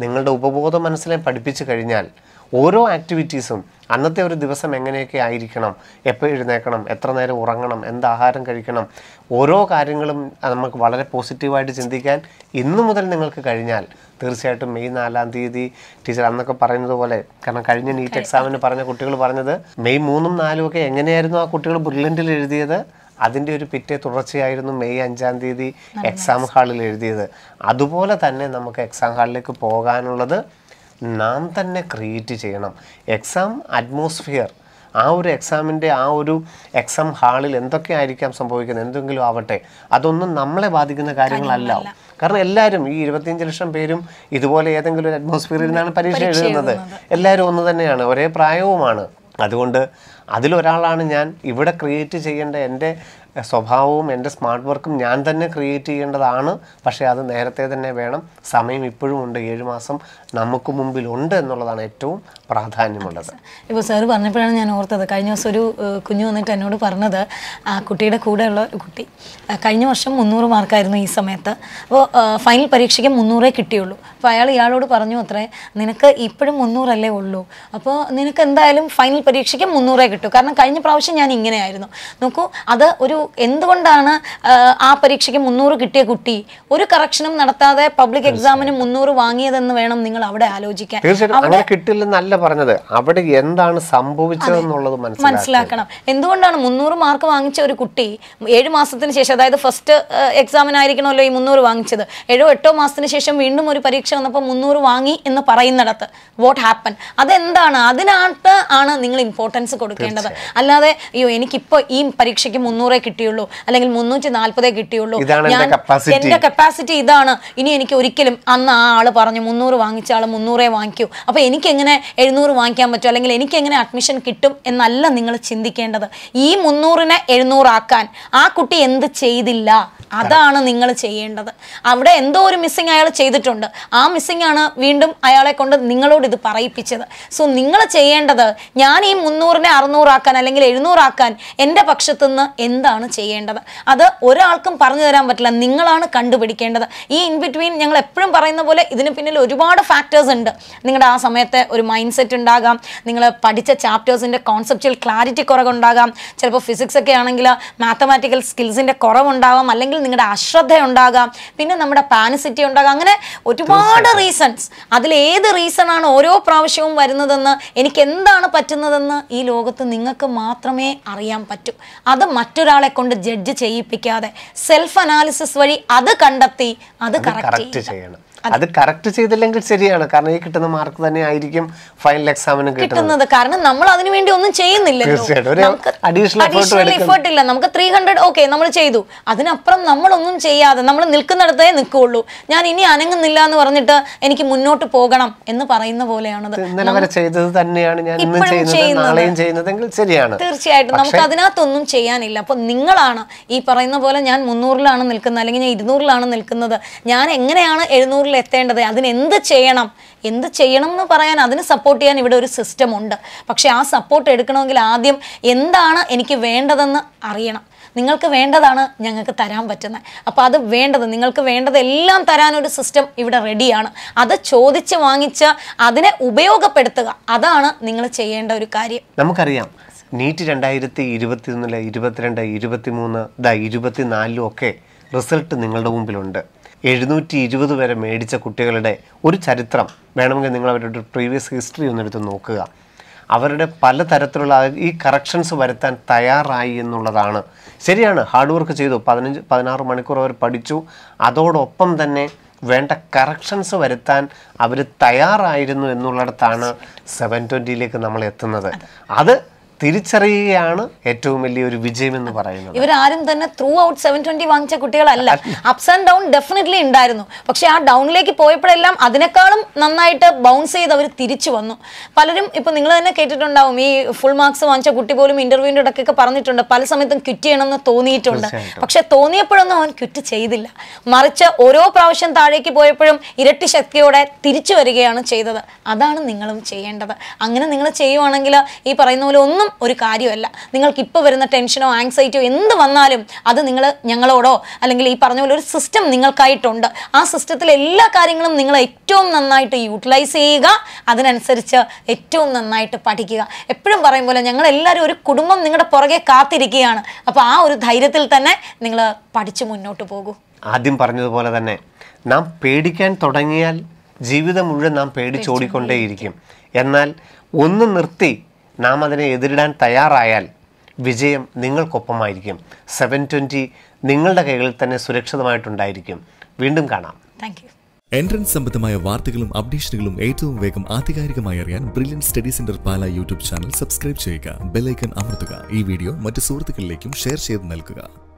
നിങ്ങളുടെ ഉപബോധ മനസ്സിലെ പഠിപ്പിച്ചു കഴിഞ്ഞാൽ ഓരോ ആക്ടിവിറ്റീസും അന്നത്തെ ഒരു ദിവസം എങ്ങനെയൊക്കെ ആയിരിക്കണം? എപ്പോൾ എഴുന്നേക്കണം? എത്ര നേരം ഉറങ്ങണം? എന്താഹാരം കഴിക്കണം? ഓരോ കാര്യങ്ങളും നമുക്ക് വളരെ പോസിറ്റീവായിട്ട് ചിന്തിക്കാൻ ഇന്നു മുതൽ നിങ്ങൾക്ക് കഴിഞ്ഞാൽ തീർച്ചയായിട്ടും മെയ് നാലാം തീയതി ടീച്ചർ അന്നൊക്കെ പറയുന്നത് പോലെ കാരണം കഴിഞ്ഞ നീറ്റ് എക്സാമിന് പറഞ്ഞ കുട്ടികൾ പറഞ്ഞത് മെയ് മൂന്നും നാലും ഒക്കെ എങ്ങനെയായിരുന്നു ആ കുട്ടികൾ ബ്രില്യന്റിൽ എഴുതിയത്? അതിന്റെ ഒരു പിറ്റേ തുടർച്ചയായിരുന്നു മെയ് അഞ്ചാം തീയതി എക്സാം ഹാളിൽ എഴുതിയത്. അതുപോലെ തന്നെ നമുക്ക് എക്സാം ഹാളിലേക്ക് പോകാനുള്ളത് നാം തന്നെ ക്രിയേറ്റ് ചെയ്യണം. എക്സാം അറ്റ്മോസ്ഫിയർ ആ ഒരു എക്സാമിന്റെ ആ ഒരു എക്സാം ഹാളിൽ എന്തൊക്കെ ആയിരിക്കാം സംഭവിക്കുന്നത്? എന്തെങ്കിലും ആവട്ടെ. അതൊന്നും നമ്മളെ ബാധിക്കുന്ന കാര്യങ്ങളല്ല. കാരണം എല്ലാവരും ഈ ഇരുപത്തിയഞ്ച് ലക്ഷം പേരും ഇതുപോലെ ഏതെങ്കിലും ഒരു അറ്റ്മോസ്ഫിയറിൽ നിന്നാണ് പരീക്ഷ എഴുതുന്നത്. എല്ലാവരും ഒന്ന് തന്നെയാണ്. ഒരേ പ്രായവുമാണ്. അതുകൊണ്ട് അതിലൊരാളാണ് ഞാൻ ഇവിടെ ക്രിയേറ്റ് ചെയ്യേണ്ട എന്റെ സ്വഭാവവും എന്റെ സ്മാർട്ട് വർക്കും ഞാൻ തന്നെ ക്രിയേറ്റ് ചെയ്യേണ്ടതാണ്. പക്ഷേ അത് നേരത്തെ തന്നെ വേണം. സമയം ഇപ്പോഴും ഉണ്ട്. ഏഴ് മാസം നമുക്ക് മുമ്പിൽ ഉണ്ട് എന്നുള്ളതാണ് ഏറ്റവും പ്രാധാന്യമുള്ളത്. ഇപ്പോൾ സാർ പറഞ്ഞപ്പോഴാണ് ഞാൻ ഓർത്തത്. കഴിഞ്ഞ ദിവസം ഒരു കുഞ്ഞു വന്നിട്ട് എന്നോട് പറഞ്ഞത് ആ കുട്ടിയുടെ കൂടെയുള്ള കുട്ടി കഴിഞ്ഞ വർഷം മുന്നൂറ് മാർക്കായിരുന്നു ഈ സമയത്ത്. അപ്പോൾ ഫൈനൽ പരീക്ഷയ്ക്ക് മുന്നൂറേ കിട്ടിയുള്ളൂ. അപ്പോൾ അയാൾ ഇയാളോട് പറഞ്ഞു അത്രേ നിനക്ക് ഇപ്പോഴും മുന്നൂറല്ലേ ഉള്ളൂ? അപ്പോൾ നിനക്ക് എന്തായാലും ഫൈനൽ പരീക്ഷയ്ക്ക് മുന്നൂറേ കിട്ടൂ കാരണം കഴിഞ്ഞ പ്രാവശ്യം ഞാൻ ഇങ്ങനെയായിരുന്നു. നോക്കൂ അത് ഒരു എന്തുകൊണ്ടാണ് ആ, പരീക്ഷയ്ക്ക് മുന്നൂറ് കിട്ടിയ കുട്ടി ഒരു കറക്ഷനും നടത്താതെ പബ്ലിക് എക്സാമിന് മുന്നൂറ് വാങ്ങിയതെന്ന് വേണം നിങ്ങൾ അവിടെ ആലോചിക്കാൻ. കിട്ടില്ലെന്നല്ല പറഞ്ഞത്. അവിടെ എന്താണ് സംഭവിച്ചതെന്നുള്ളത് മനസ്സിലാക്കണം. എന്തുകൊണ്ടാണ് മുന്നൂറ് മാർക്ക് വാങ്ങിച്ച ഒരു കുട്ടി ഏഴ് മാസത്തിന് ശേഷം അതായത് ഫസ്റ്റ് എക്സാമിനായിരിക്കണമല്ലോ ഈ മുന്നൂറ് വാങ്ങിച്ചത്. ഏഴോ എട്ടോ മാസത്തിന് ശേഷം വീണ്ടും ഒരു പരീക്ഷ വന്നപ്പോൾ മുന്നൂറ് വാങ്ങി എന്ന് പറയുന്നിടത്ത്. വാട്ട് ഹാപ്പൻ അതെന്താണ്? അതിനകത്ത് ആണ് നിങ്ങൾ ഇമ്പോർട്ടൻസ് കൊടുക്കേണ്ടത് അല്ലാതെ അയ്യോ എനിക്കിപ്പോ ഈ പരീക്ഷയ്ക്ക് മുന്നൂറേ കിട്ടിയുള്ളൂ അല്ലെങ്കിൽ മുന്നൂറ്റി നാൽപ്പതേ കിട്ടിയുള്ളൂ എന്റെ കപ്പാസിറ്റി ഇതാണ്. ഇനി എനിക്ക് ഒരിക്കലും അന്ന് ആ ആൾ പറഞ്ഞു മുന്നൂറ് വാങ്ങിച്ച ആൾ മുന്നൂറേ വാങ്ങിക്കൂ. അപ്പൊ എനിക്ക് എങ്ങനെ എഴുന്നൂറ് വാങ്ങിക്കാൻ പറ്റും? അല്ലെങ്കിൽ എനിക്ക് എങ്ങനെ അഡ്മിഷൻ കിട്ടും എന്നല്ല നിങ്ങൾ ചിന്തിക്കേണ്ടത്. ഈ മുന്നൂറിനെ എഴുന്നൂറാക്കാൻ ആ കുട്ടി എന്ത് ചെയ്തില്ല? അതാണ് നിങ്ങൾ ചെയ്യേണ്ടത്. അവിടെ എന്തോ ഒരു മിസ്സിങ് അയാൾ ചെയ്തിട്ടുണ്ട്. ആ മിസ്സിങ് ആണ് വീണ്ടും അയാളെ കൊണ്ട് നിങ്ങളോട് ഇത് പറയിപ്പിച്ചത്. സോ നിങ്ങൾ ചെയ്യേണ്ടത് ഞാൻ ഈ മുന്നൂറിനെ അറുന്നൂറാക്കാൻ അല്ലെങ്കിൽ എഴുന്നൂറാക്കാൻ എന്റെ പക്ഷത്തു നിന്ന് എന്താണ് ചെയ്യേണ്ടത്? അത് ഒരാൾക്കും പറഞ്ഞു തരാൻ പറ്റില്ല. നിങ്ങളാണ് കണ്ടുപിടിക്കേണ്ടത്. ഈ ഇൻ ബിറ്റ്വീൻ ഞങ്ങൾ എപ്പോഴും പറയുന്ന പോലെ ഇതിന് പിന്നിൽ ഒരുപാട് ഫാക്ടേഴ്സ് ഉണ്ട്. നിങ്ങളുടെ ആ സമയത്തെ ഒരു മൈൻഡ് സെറ്റ് ഉണ്ടാകാം. നിങ്ങൾ പഠിച്ച ചാപ്റ്റേഴ്സിന്റെ കോൺസെപ്റ്റിൽ ക്ലാരിറ്റി കുറവുണ്ടാകാം. ചിലപ്പോൾ ഫിസിക്സ് ഒക്കെ ആണെങ്കിൽ മാത്തമാറ്റിക്കൽ സ്കിൽസിന്റെ കുറവുണ്ടാകാം അല്ലെങ്കിൽ നിങ്ങളുടെ അശ്രദ്ധ ഉണ്ടാകാം. പിന്നെ നമ്മുടെ പാനസിറ്റി ഉണ്ടാകാം. അങ്ങനെ ഒരുപാട് റീസൺസ് അതിലേത് ആണ് ഓരോ പ്രാവശ്യവും വരുന്നതെന്ന് എനിക്ക് എന്താണ് പറ്റുന്നതെന്ന് ഈ ലോകത്ത് നിങ്ങൾക്ക് മാത്രമേ അറിയാൻ പറ്റൂ. അത് മറ്റൊരാളെ കൊണ്ട് ജഡ്ജ് ചെയ്യിപ്പിക്കാതെ സെൽഫ് അനാലിസിസ് വഴി അത് കണ്ടെത്തി അത് കറക്റ്റ് കറക്റ്റ് ചെയ്യണം. അത് കറക്റ്റ് ചെയ്തില്ലെങ്കിൽ ശരിയാണ്. കാരണം ഈ കിട്ടുന്ന മാർക്ക് തന്നെ ആയിരിക്കും ഫൈനൽ എക്സാമിന് കിട്ടുന്നത്. കാരണം നമ്മൾ അതിനു വേണ്ടി ഒന്നും ചെയ്യുന്നില്ല effort additional ഇല്ല. നമുക്ക് ത്രീ ഹൺഡ്രഡ് ഓക്കെ നമ്മൾ ചെയ്തു. അതിനപ്പുറം നമ്മളൊന്നും ചെയ്യാതെ നമ്മൾ നിൽക്കുന്നിടത്തേ നിൽക്കുകയുള്ളൂ. ഞാൻ ഇനി അനങ്ങുന്നില്ല എന്ന് പറഞ്ഞിട്ട് എനിക്ക് മുന്നോട്ട് പോകണം എന്ന് പറയുന്ന പോലെയാണത്. ഇന്നലെ വരെ ചെയ്തത് തന്നെയാണ്. ഞാൻ ഇന്നും ഇപ്പോഴും ചെയ്യുന്നത് ചെയ്യുന്നത്. ചെയ്യുന്നതെങ്കിൽ ശരിയാണ്. തീർച്ചയായിട്ടും. നമുക്ക് അതിനകത്തൊന്നും ചെയ്യാനില്ല. അപ്പൊ നിങ്ങളാണ് ഈ പറയുന്ന പോലെ ഞാൻ മുന്നൂറിലാണ് നിൽക്കുന്നത് അല്ലെങ്കിൽ ഞാൻ ഇരുന്നൂറിലാണ് നിൽക്കുന്നത്. ഞാൻ എങ്ങനെയാണ് എഴുന്നൂറിൽ എത്തേണ്ടത് അതിന് എന്ത് ചെയ്യണം? എന്ത് ചെയ്യണം എന്ന് പറയാൻ അതിന് സപ്പോർട്ട് ചെയ്യാൻ ഇവിടെ ഒരു സിസ്റ്റം ഉണ്ട്. പക്ഷെ ആ സപ്പോർട്ട് എടുക്കണമെങ്കിൽ ആദ്യം എന്താണ് എനിക്ക് വേണ്ടതെന്ന് അറിയണം. നിങ്ങൾക്ക് വേണ്ടതാണ് ഞങ്ങൾക്ക് തരാൻ പറ്റുന്നത്. അപ്പോൾ അത് വേണ്ടത് നിങ്ങൾക്ക് വേണ്ടതെല്ലാം തരാൻ ഒരു സിസ്റ്റം ഇവിടെ റെഡിയാണ് അത് ചോദിച്ച് വാങ്ങിച്ച് അതിനെ ഉപയോഗപ്പെടുത്തുക. അതാണ് നിങ്ങൾ ചെയ്യേണ്ട ഒരു കാര്യം. നമുക്കറിയാം. നീറ്റ് രണ്ടായിരത്തി ഇരുപത്തി ഒന്നിലെ ഇരുപത്തിരണ്ട് ഇരുപത്തി മൂന്ന് ഇരുപത്തി ഇരുപത്തിനാലിലും ഒക്കെ റിസൾട്ട് നിങ്ങളുടെ മുമ്പിലുണ്ട്. എഴുന്നൂറ്റി ഇരുപത് വരെ മേടിച്ച കുട്ടികളുടെ ഒരു ചരിത്രം വേണമെങ്കിൽ നിങ്ങൾ അവരുടെ പ്രീവിയസ് ഹിസ്റ്ററി ഒന്നെടുത്ത് നോക്കുക. അവരുടെ പല തരത്തിലുള്ള ഈ കറക്ഷൻസ് വരുത്താൻ തയ്യാറായി എന്നുള്ളതാണ്. ശരിയാണ് ഹാർഡ് വർക്ക് ചെയ്തു. പതിനഞ്ച് പതിനാറ് മണിക്കൂർ അവർ പഠിച്ചു. അതോടൊപ്പം തന്നെ വേണ്ട കറക്ഷൻസ് വരുത്താൻ അവർ തയ്യാറായിരുന്നു എന്നുള്ളിടത്താണ് സെവൻ ട്വന്റിയിലേക്ക് നമ്മൾ എത്തുന്നത്. അത് തിരിച്ചറിയുകയാണ് ഏറ്റവും വലിയൊരു വിജയം എന്ന് പറയുന്നത്. ഇവരാരും തന്നെ ത്രൂ ഔട്ട് സെവൻ ട്വന്റി വാങ്ങിച്ച കുട്ടികളല്ല. അപ്സ് ആൻഡ് ഡൗൺ ഡെഫിനറ്റ്ലി ഉണ്ടായിരുന്നു. പക്ഷെ ആ ഡൗണിലേക്ക് പോയപ്പോഴെല്ലാം അതിനേക്കാളും നന്നായിട്ട് ബൗൺസ് ചെയ്ത് അവർ തിരിച്ചു വന്നു. പലരും ഇപ്പൊ നിങ്ങൾ തന്നെ കേട്ടിട്ടുണ്ടാവും ഈ ഫുൾ മാർക്സ് വാങ്ങിച്ച കുട്ടി പോലും ഇന്റർവ്യൂവിന്റെ ഇടയ്ക്കൊക്കെ പറഞ്ഞിട്ടുണ്ട് പല സമയത്തും ക്വിറ്റ് ചെയ്യണമെന്ന് തോന്നിയിട്ടുണ്ട്. പക്ഷെ തോന്നിയപ്പോഴൊന്നും അവൻ ക്വിറ്റ് ചെയ്തില്ല. മറിച്ച് ഓരോ പ്രാവശ്യം താഴേക്ക് പോയപ്പോഴും ഇരട്ടി ശക്തിയോടെ തിരിച്ചു വരികയാണ് ചെയ്തത്. അതാണ് നിങ്ങളും ചെയ്യേണ്ടത്. അങ്ങനെ നിങ്ങൾ ചെയ്യുവാണെങ്കിൽ ഈ പറയുന്ന പോലെ ഒന്നും ഒരു കാര്യമല്ല. നിങ്ങൾക്ക് ഇപ്പോൾ വരുന്ന ടെൻഷനോ ആങ്സൈറ്റിയോ എന്ത് വന്നാലും അത് നിങ്ങൾ ഞങ്ങളോടോ അല്ലെങ്കിൽ ഈ പറഞ്ഞ പോലെ ഒരു സിസ്റ്റം നിങ്ങൾക്കായിട്ടുണ്ട്. ആ സിസ്റ്റത്തിൽ എല്ലാ കാര്യങ്ങളും നിങ്ങൾ ഏറ്റവും നന്നായിട്ട് യൂട്ടിലൈസ് ചെയ്യുക. അതിനനുസരിച്ച് ഏറ്റവും നന്നായിട്ട് പഠിക്കുക. എപ്പോഴും പറയും പോലെ ഞങ്ങൾ എല്ലാവരും ഒരു കുടുംബം നിങ്ങളുടെ പുറകെ കാത്തിരിക്കുകയാണ്. അപ്പോൾ ആ ഒരു ധൈര്യത്തിൽ തന്നെ നിങ്ങൾ പഠിച്ചു മുന്നോട്ട് പോകൂ. ആദ്യം പറഞ്ഞതുപോലെ തന്നെ നാം പേടിക്കാൻ തുടങ്ങിയാൽ ജീവിതം മുഴുവൻ നാം പേടിച്ചോടിക്കൊണ്ടേയിരിക്കും എന്നാൽ ഒന്ന് നിർത്തി നാം അതിനെ എതിരിടാൻ തയ്യാറായാൽ വിജയം നിങ്ങൾക്കൊപ്പമായിരിക്കും. സെവൻ ട്വന്റി നിങ്ങളുടെ കൈകളിൽ തന്നെ സുരക്ഷിതമായിട്ടുണ്ടായിരിക്കും. വീണ്ടും കാണാം. താങ്ക് യു എൻട്രൻസ് സംബന്ധമായ വാർത്തകളും അപ്ഡേഷനുകളും ഏറ്റവും വേഗം ആധികാരികമായി അറിയാൻ brilliant study centre Pala YouTube channel subscribe ചെയ്യുക. ബെല്ലൈക്കൺ അമർത്തുക. ഈ വീഡിയോ മറ്റ് സുഹൃത്തുക്കളിലേക്കും ഷെയർ ചെയ്ത് നൽകുക.